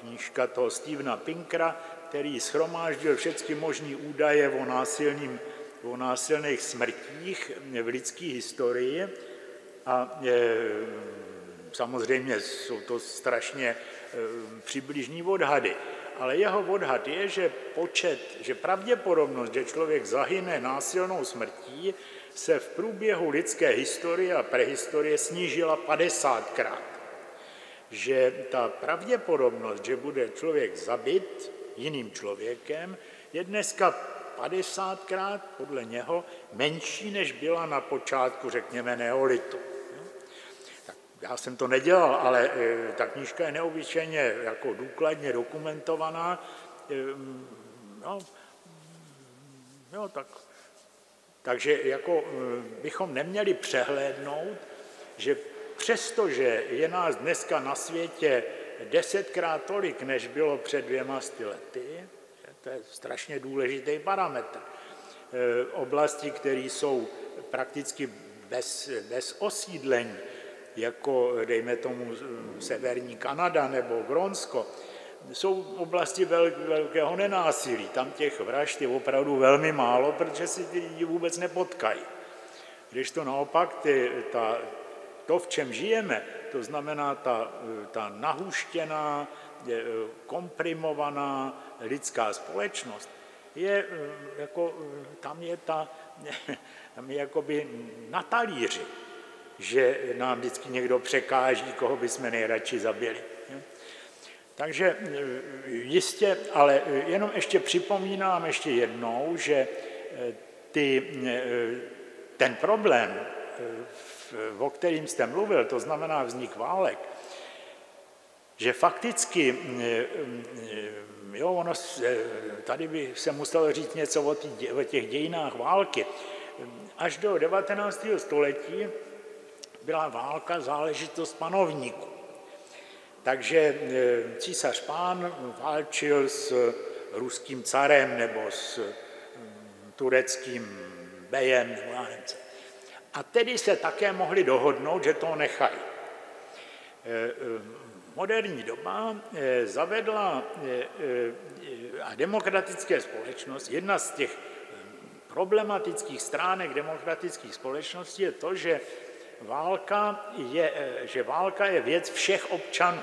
knížka toho Stevena Pinkra, který schromáždil všechny možné údaje o násilným o násilných smrtích v lidské historii a e, samozřejmě jsou to strašně e, přibližní odhady, ale jeho odhad je, že počet, že pravděpodobnost, že člověk zahyne násilnou smrtí, se v průběhu lidské historie a prehistorie snížila 50krát. Že ta pravděpodobnost, že bude člověk zabit jiným člověkem, je dneska 50krát podle něho menší, než byla na počátku, řekněme, neolitu. Tak já jsem to nedělal, ale e, ta knížka je neobyčejně jako důkladně dokumentovaná. E, no, jo, tak, takže jako e, bychom neměli přehlédnout, že přestože je nás dneska na světě desetkrát tolik, než bylo před dvěma lety, to je strašně důležitý parametr. E, oblasti, které jsou prakticky bez, bez osídlení, jako dejme tomu severní Kanada nebo Grónsko, jsou oblasti velkého nenásilí. Tam těch vražd je opravdu velmi málo, protože si ty lidi vůbec nepotkají. Když to naopak, ty, ta, to, v čem žijeme, to znamená ta, ta nahuštěná, e, komprimovaná, lidská společnost, je eh, jako, eh, tam je ta, tam je jakoby na talíři, že nám vždycky někdo překáží, koho bychom nejradši zabili. Takže jistě, ale jenom ještě připomínám ještě jednou, že ty, ten problém, o kterým jste mluvil, to znamená vznik válek, že fakticky jo, ono, tady by se muselo říct něco o, těch dějinách války. Až do 19. století byla válka záležitost panovníků. Takže e, císař pán válčil s ruským carem nebo s mm, tureckým bejem nebo já nevím A tedy se také mohli dohodnout, že to nechají. E, e, moderní doba eh, zavedla eh, eh, a demokratické společnosti, jedna z těch problematických stránek demokratických společností je to, že válka je, že válka je věc všech občanů.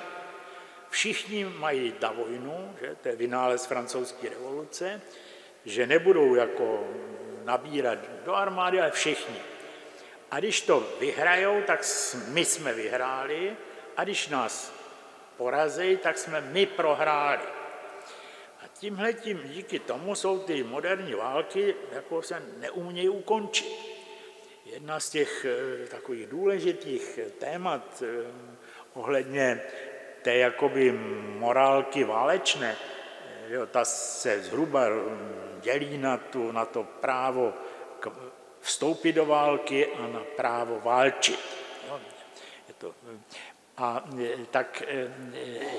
Všichni mají da vojnu, že to je vynález francouzské revoluce, že nebudou jako nabírat do armády, ale všichni. A když to vyhrajou, tak my jsme vyhráli, a když nás porazí, tak jsme my prohráli. A tímhle tím díky tomu jsou ty moderní války, jako se neumějí ukončit. Jedna z těch eh, takových důležitých témat eh, ohledně té jakoby morálky válečné, eh, jo, ta se zhruba dělí na, tu, na to právo vstoupit do války a na právo válčit. Je to, a tak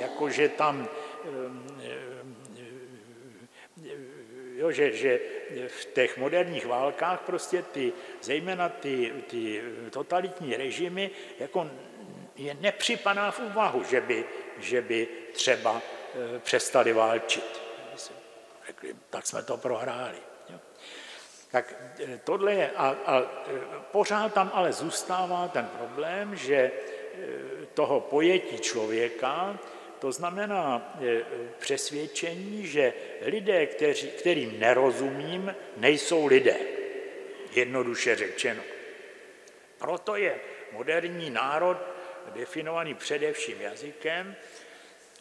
jakože tam jo, že, že v těch moderních válkách prostě ty, zejména ty, ty totalitní režimy, jako je nepřipadá v úvahu, že by, že by třeba e, přestali válčit. Řekli, tak jsme to prohráli. Tak e, tohle je, a, a e, pořád tam ale zůstává ten problém, že toho pojetí člověka, to znamená přesvědčení, že lidé, kteří, kterým nerozumím, nejsou lidé. Jednoduše řečeno. Proto je moderní národ definovaný především jazykem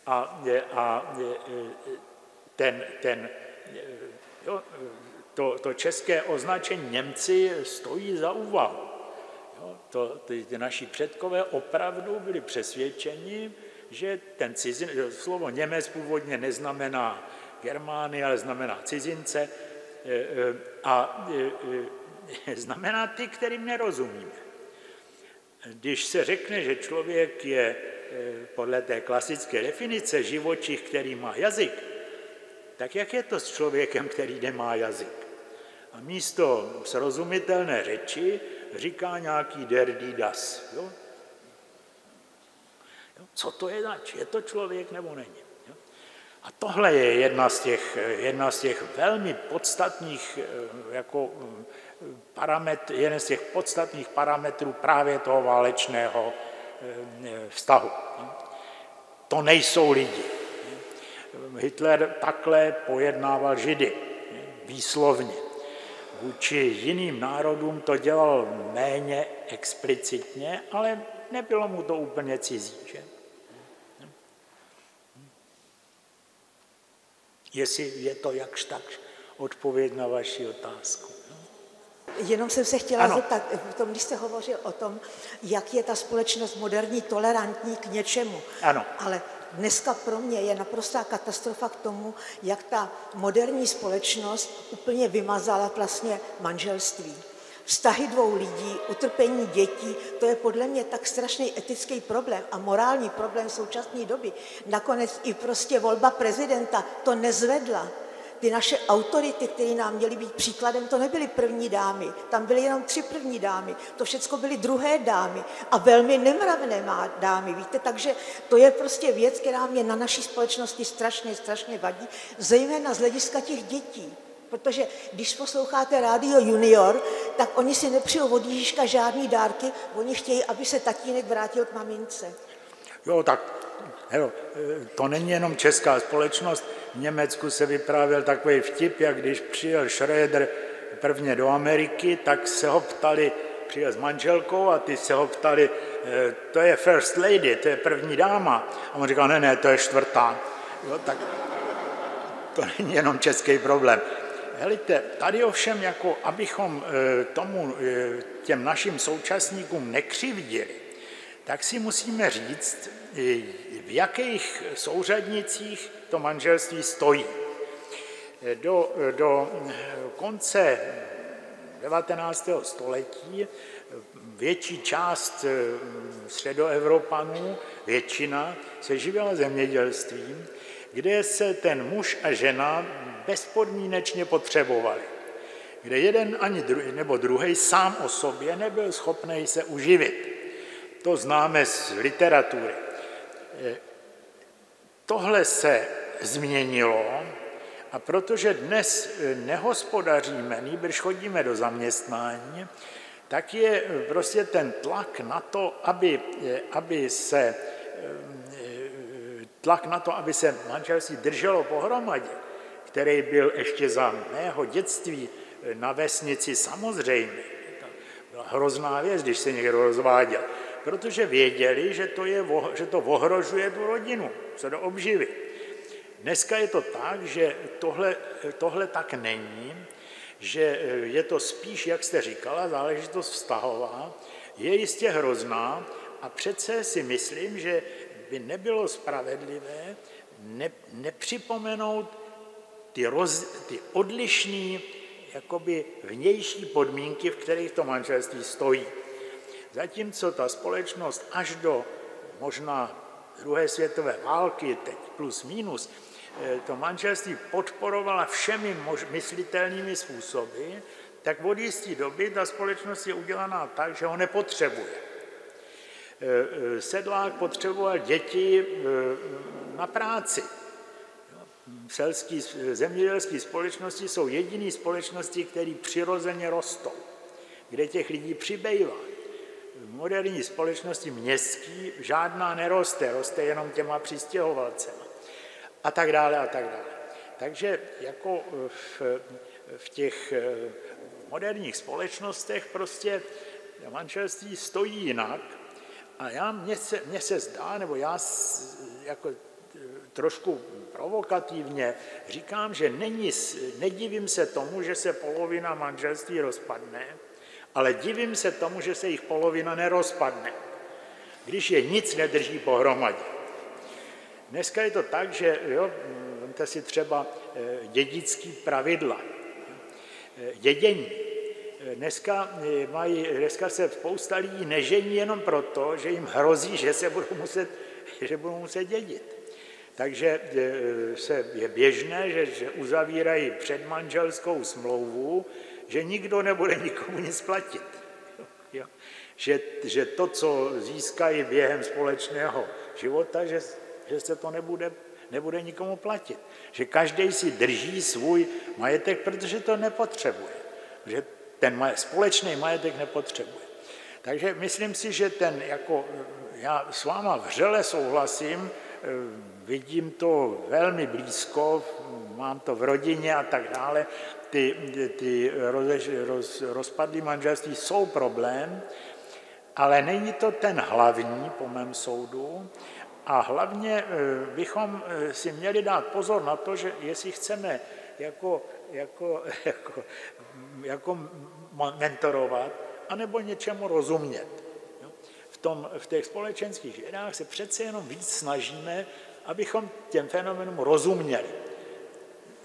a, a ten, ten, jo, to, to české označení Němci stojí za úvahu. To, ty, ty naši předkové opravdu byli přesvědčeni, že ten cizin, slovo Němec původně neznamená Germány, ale znamená cizince e, e, a e, znamená ty, kterým nerozumíme. Když se řekne, že člověk je podle té klasické definice živočich, který má jazyk, tak jak je to s člověkem, který nemá jazyk? A místo srozumitelné řeči říká nějaký derdy das. Jo? Co to je zač? Je to člověk nebo není? A tohle je jedna z těch, jedna z těch velmi podstatných eh, jako eh, parametr, jeden z těch podstatných parametrů právě toho válečného eh, vztahu. To nejsou lidi. Hitler takhle pojednával Židy, výslovně. Vůči jiným národům to dělal méně explicitně, ale nebylo mu to úplně cizí. Že? Jestli je to jakž tak odpověď na vaši otázku. Jenom jsem se chtěla ano. zeptat, v tom, když jste hovořil o tom, jak je ta společnost moderní, tolerantní k něčemu. Ano. Ale dneska pro mě je naprostá katastrofa k tomu, jak ta moderní společnost úplně vymazala vlastně manželství vztahy dvou lidí, utrpení dětí, to je podle mě tak strašný etický problém a morální problém současné doby. Nakonec i prostě volba prezidenta to nezvedla. Ty naše autority, které nám měly být příkladem, to nebyly první dámy, tam byly jenom tři první dámy, to všechno byly druhé dámy a velmi nemravné dámy, víte, takže to je prostě věc, která mě na naší společnosti strašně, strašně vadí, zejména z hlediska těch dětí. Protože když posloucháte rádio junior, tak oni si nepřijou od Ježíška žádný dárky, oni chtějí, aby se tatínek vrátil k mamince. Jo, tak jo, to není jenom česká společnost. V Německu se vyprávěl takový vtip, jak když přijel Schröder prvně do Ameriky, tak se ho ptali, přijel s manželkou a ty se ho ptali, eh, to je first lady, to je první dáma. A on říkal, ne, ne, to je čtvrtá. Jo, tak to není jenom český problém. Helejte, tady ovšem, jako abychom e, tomu, e, těm našim současníkům nekřivdili, tak si musíme říct, v jakých souřadnicích to manželství stojí. Do, do konce 19. století větší část e, středoevropanů, většina, se živila zemědělstvím, kde se ten muž a žena bezpodmínečně potřebovali, kde jeden ani druhý, nebo druhý sám o sobě nebyl schopný se uživit. To známe z literatury. Tohle se změnilo a protože dnes e, nehospodaříme, nýbrž chodíme do zaměstnání, tak je prostě ten tlak na to, aby, e, aby se tlak na to, aby se manželství drželo pohromadě, který byl ještě za mého dětství na vesnici samozřejmý. To byla hrozná věc, když se někdo rozváděl, protože věděli, že to, je, že to ohrožuje tu rodinu, co do obživy. Dneska je to tak, že tohle, tohle tak není, že je to spíš, jak jste říkala, záležitost vztahová, je jistě hrozná a přece si myslím, že by nebylo spravedlivé ne, nepřipomenout ty, roz, ty odlišné jakoby vnější podmínky, v kterých to manželství stojí. Zatímco ta společnost až do možná druhé světové války, teď plus minus, eh, to manželství podporovala všemi myslitelnými způsoby, tak od jisté doby ta společnost je udělaná tak, že ho nepotřebuje. Eh, eh, sedlák potřeboval děti na práci. Selský, zemědělské společnosti jsou jediné společnosti, které přirozeně rostou, kde těch lidí přibývá moderní společnosti městský žádná neroste, roste jenom těma přistěhovalcema. A tak dále a tak dále. Takže jako v, v těch eh, moderních společnostech prostě manželství stojí jinak. A já, mně, se, mně se zdá, nebo já jako eh, trošku provokativně říkám, že není, nedivím se tomu, že se polovina manželství rozpadne, ale divím se tomu, že se jich polovina nerozpadne, když je nic nedrží pohromadě. Dneska je to tak, že jo, vemte si třeba eh, dědický pravidla, eh, dědění. Dneska, eh, mají, dneska se spousta lidí nežení jenom proto, že jim hrozí, že se budou muset, že budou muset dědit. Takže se je běžné, že, že uzavírají předmanželskou smlouvu, že nikdo nebude nikomu nic platit. Jo? Že, že to, co získají během společného života, že, že se to nebude, nebude nikomu platit. Že každý si drží svůj majetek, protože to nepotřebuje. Že ten maj, společný majetek nepotřebuje. Takže myslím si, že ten, jako já s váma vřele souhlasím, vidím to velmi blízko, mám to v rodině a tak dále, ty, ty roz, roz, rozpadlý manželství jsou problém, ale není to ten hlavní, po mém soudu, a hlavně eh, bychom eh, si měli dát pozor na to, že jestli chceme jako, jako, jako, jako mentorovat, anebo něčemu rozumět. V, tom, v těch společenských vědách se přece jenom víc snažíme, abychom těm fenomenům rozuměli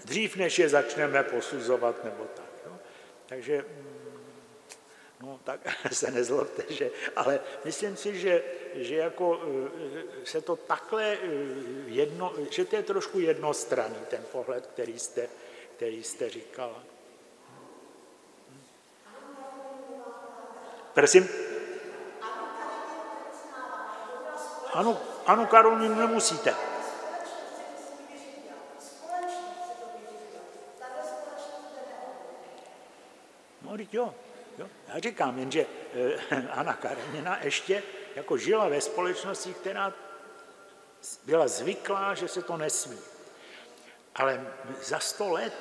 dřív, než je začneme posuzovat nebo tak. Jo? Takže mm, no, tak se nezlobte, že, ale myslím si, že, že jako eh, se to takhle eh, jedno, že to je trošku jednostranný ten pohled, který jste, který jste říkala. Prosím? Ano, ano, Karolín, nemusíte. No, jo, jo. Já říkám, jenže eh, Anna Karenina ještě jako žila ve společnosti, která byla zvyklá, že se to nesmí. Ale za sto let,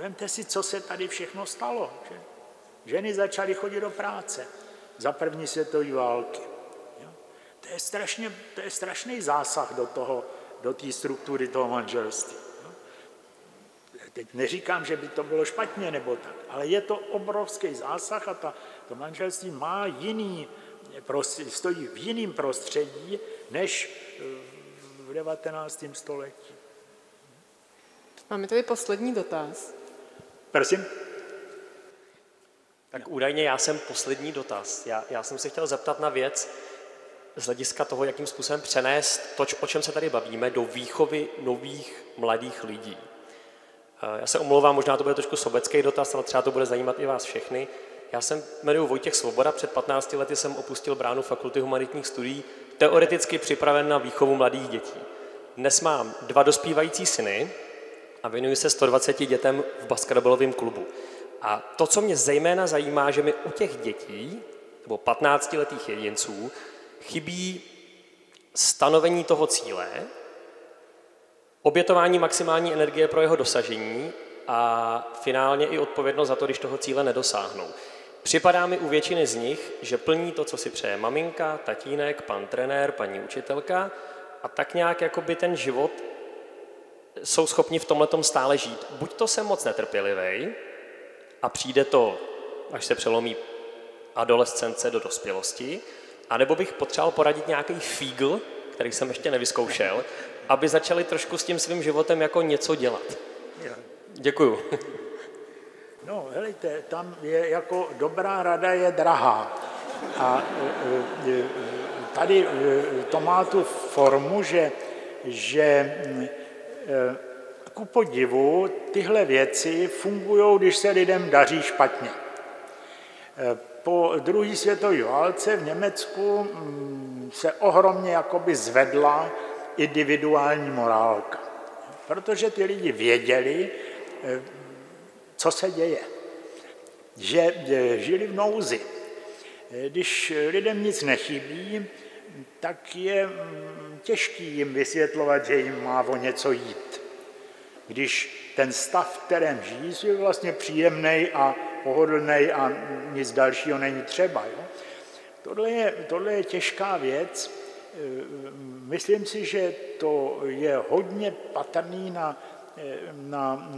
vemte si, co se tady všechno stalo. Že? Ženy začaly chodit do práce za první světové války. Jo? To je, strašně, to je strašný zásah do toho, do té struktury toho manželství. Teď neříkám, že by to bylo špatně nebo tak, ale je to obrovský zásah a ta, to manželství má jiný, stojí v jiném prostředí než eh, v 19. století. Máme tady poslední dotaz. Prosím? Tak údajně já jsem poslední dotaz. Já, já jsem se chtěl zeptat na věc z hlediska toho, jakým způsobem přenést to, o čem se tady bavíme, do výchovy nových mladých lidí. Eh, já se omlouvám, možná to bude trošku sobecký dotaz, ale třeba to bude zajímat i vás všechny. Já jsem jmenuji Vojtěch Svoboda, před 15 lety jsem opustil bránu Fakulty humanitních studií, teoreticky připraven na výchovu mladých dětí. Dnes mám dva dospívající syny a věnuji se 120 dětem v basketbalovém klubu. A to, co mě zejména zajímá, že mi u těch dětí, nebo 15-letých jedinců, chybí stanovení toho cíle, obětování maximální energie pro jeho dosažení a finálně i odpovědnost za to, když toho cíle nedosáhnou. Připadá mi u většiny z nich, že plní to, co si přeje maminka, tatínek, pan trenér, paní učitelka a tak nějak jako by ten život jsou schopni v tomhle stále žít. Buď to jsem moc netrpělivý a přijde to, až se přelomí adolescence do dospělosti, anebo bych potřeboval poradit nějaký fígl, který jsem ještě nevyzkoušel, aby začali trošku s tím svým životem jako něco dělat. Děkuju. No, helejte, tam je jako dobrá rada je drahá. A e, e, tady e, to má tu formu, že, že ku podivu tyhle věci fungují, když se lidem daří špatně. Po druhé světové válce v Německu mm, se ohromně jakoby zvedla individuální morálka. Protože ty lidi věděli, co se děje. Že e, žili v nouzi. E, když lidem nic nechybí, tak je mm, těžký jim vysvětlovat, že jim má o něco jít. Když ten stav, v kterém žijí, je vlastně příjemný a pohodlný a nic dalšího není třeba. Jo? Tohle, je, tohle je těžká věc. Myslím si, že to je hodně patrný na, na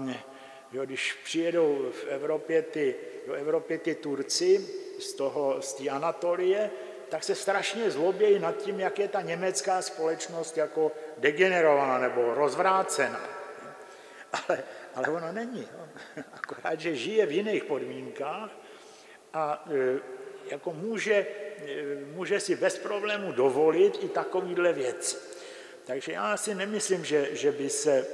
Jo, když přijedou v Evropě ty, do Evropy ty Turci z, toho, z té Anatolie, tak se strašně zlobějí nad tím, jak je ta německá společnost jako degenerovaná nebo rozvrácena. Ale, ale ono není. Jo. Akorát, že žije v jiných podmínkách a e, jako může, může si bez problému dovolit i takovýhle věci. Takže já si nemyslím, že, že by se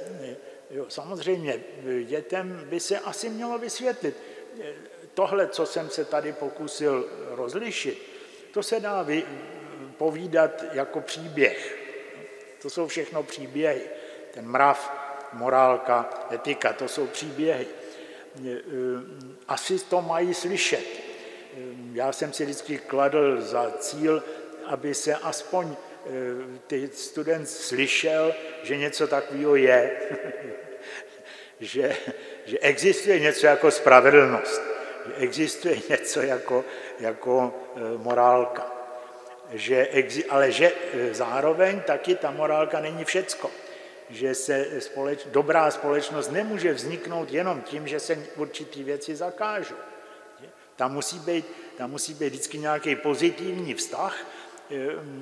Jo, samozřejmě dětem by se asi mělo vysvětlit. Tohle, co jsem se tady pokusil rozlišit, to se dá vy, povídat jako příběh. To jsou všechno příběhy. Ten mrav, morálka, etika, to jsou příběhy. Asi to mají slyšet. Já jsem si vždycky kladl za cíl, aby se aspoň Eh, ty student slyšel, že něco takového je, že, že existuje něco jako spravedlnost, že existuje něco jako, jako eh, morálka, že, ale že eh, zároveň taky ta morálka není všecko, že se společ, dobrá společnost nemůže vzniknout jenom tím, že se určitý věci zakážou. Tam musí být, tam musí být vždycky nějaký pozitivní vztah,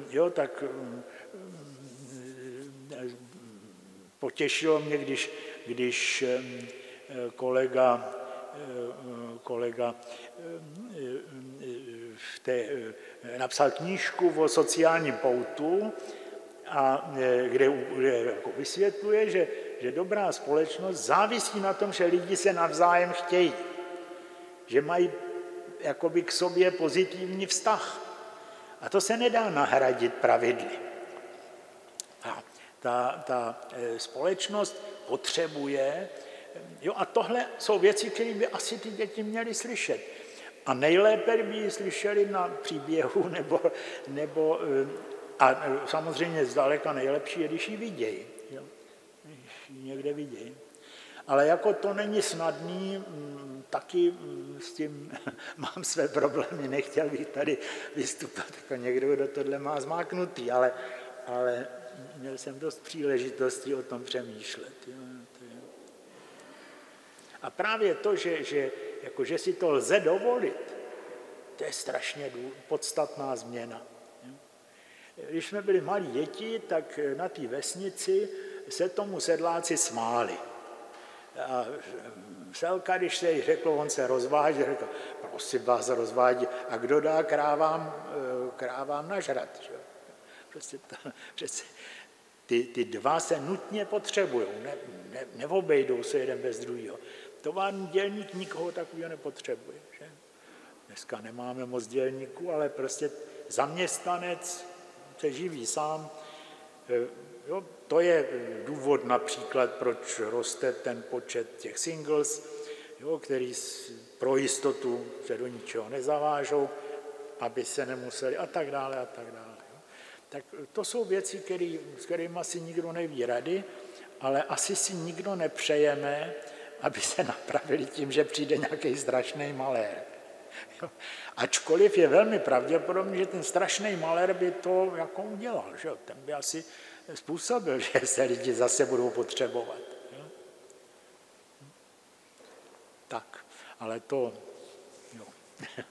jo, tak potěšilo mě, když, když kolega, kolega v té, napsal knížku o sociálním poutu, a kde, kde jako vysvětluje, že, že dobrá společnost závisí na tom, že lidi se navzájem chtějí, že mají jakoby k sobě pozitivní vztah. A to se nedá nahradit pravidly. A ta, ta e, společnost potřebuje, jo, a tohle jsou věci, které by asi ty děti měly slyšet. A nejlépe by ji slyšeli na příběhu, nebo, nebo e, a e, samozřejmě zdaleka nejlepší je, když ji vidějí. Jo? Když někde vidějí. Ale jako to není snadný, mm, taky mm, s tím mám své problémy, nechtěl bych tady vystupovat jako někdo, kdo tohle má zmáknutý, ale, ale měl jsem dost příležitostí o tom přemýšlet. A právě to, že, že, jako, že si to lze dovolit, to je strašně podstatná změna. Když jsme byli malí děti, tak na té vesnici se tomu sedláci smáli. A Selka, když se jí řeklo, on se rozvádí, řekl, prosím vás rozvádí, a kdo dá krávám, eh, krávám nažrat? Že? Prostě, to, přece ty, ty dva se nutně potřebují, ne, ne, neobejdou se jeden bez druhého. Tovární dělník nikoho takového nepotřebuje. Že? Dneska nemáme moc dělníků, ale prostě zaměstnanec se živí sám, eh, Jo, to je důvod například, proč roste ten počet těch singles, jo, který pro jistotu se do ničeho nezavážou, aby se nemuseli a tak dále a tak dále. Jo. Tak to jsou věci, který, s kterými asi nikdo neví rady, ale asi si nikdo nepřejeme, aby se napravili tím, že přijde nějaký strašný malér. Jo. Ačkoliv je velmi pravděpodobné, že ten strašný malér by to jako udělal. Že? Ten by asi způsobil, že se lidi zase budou potřebovat. Tak, ale to, jo.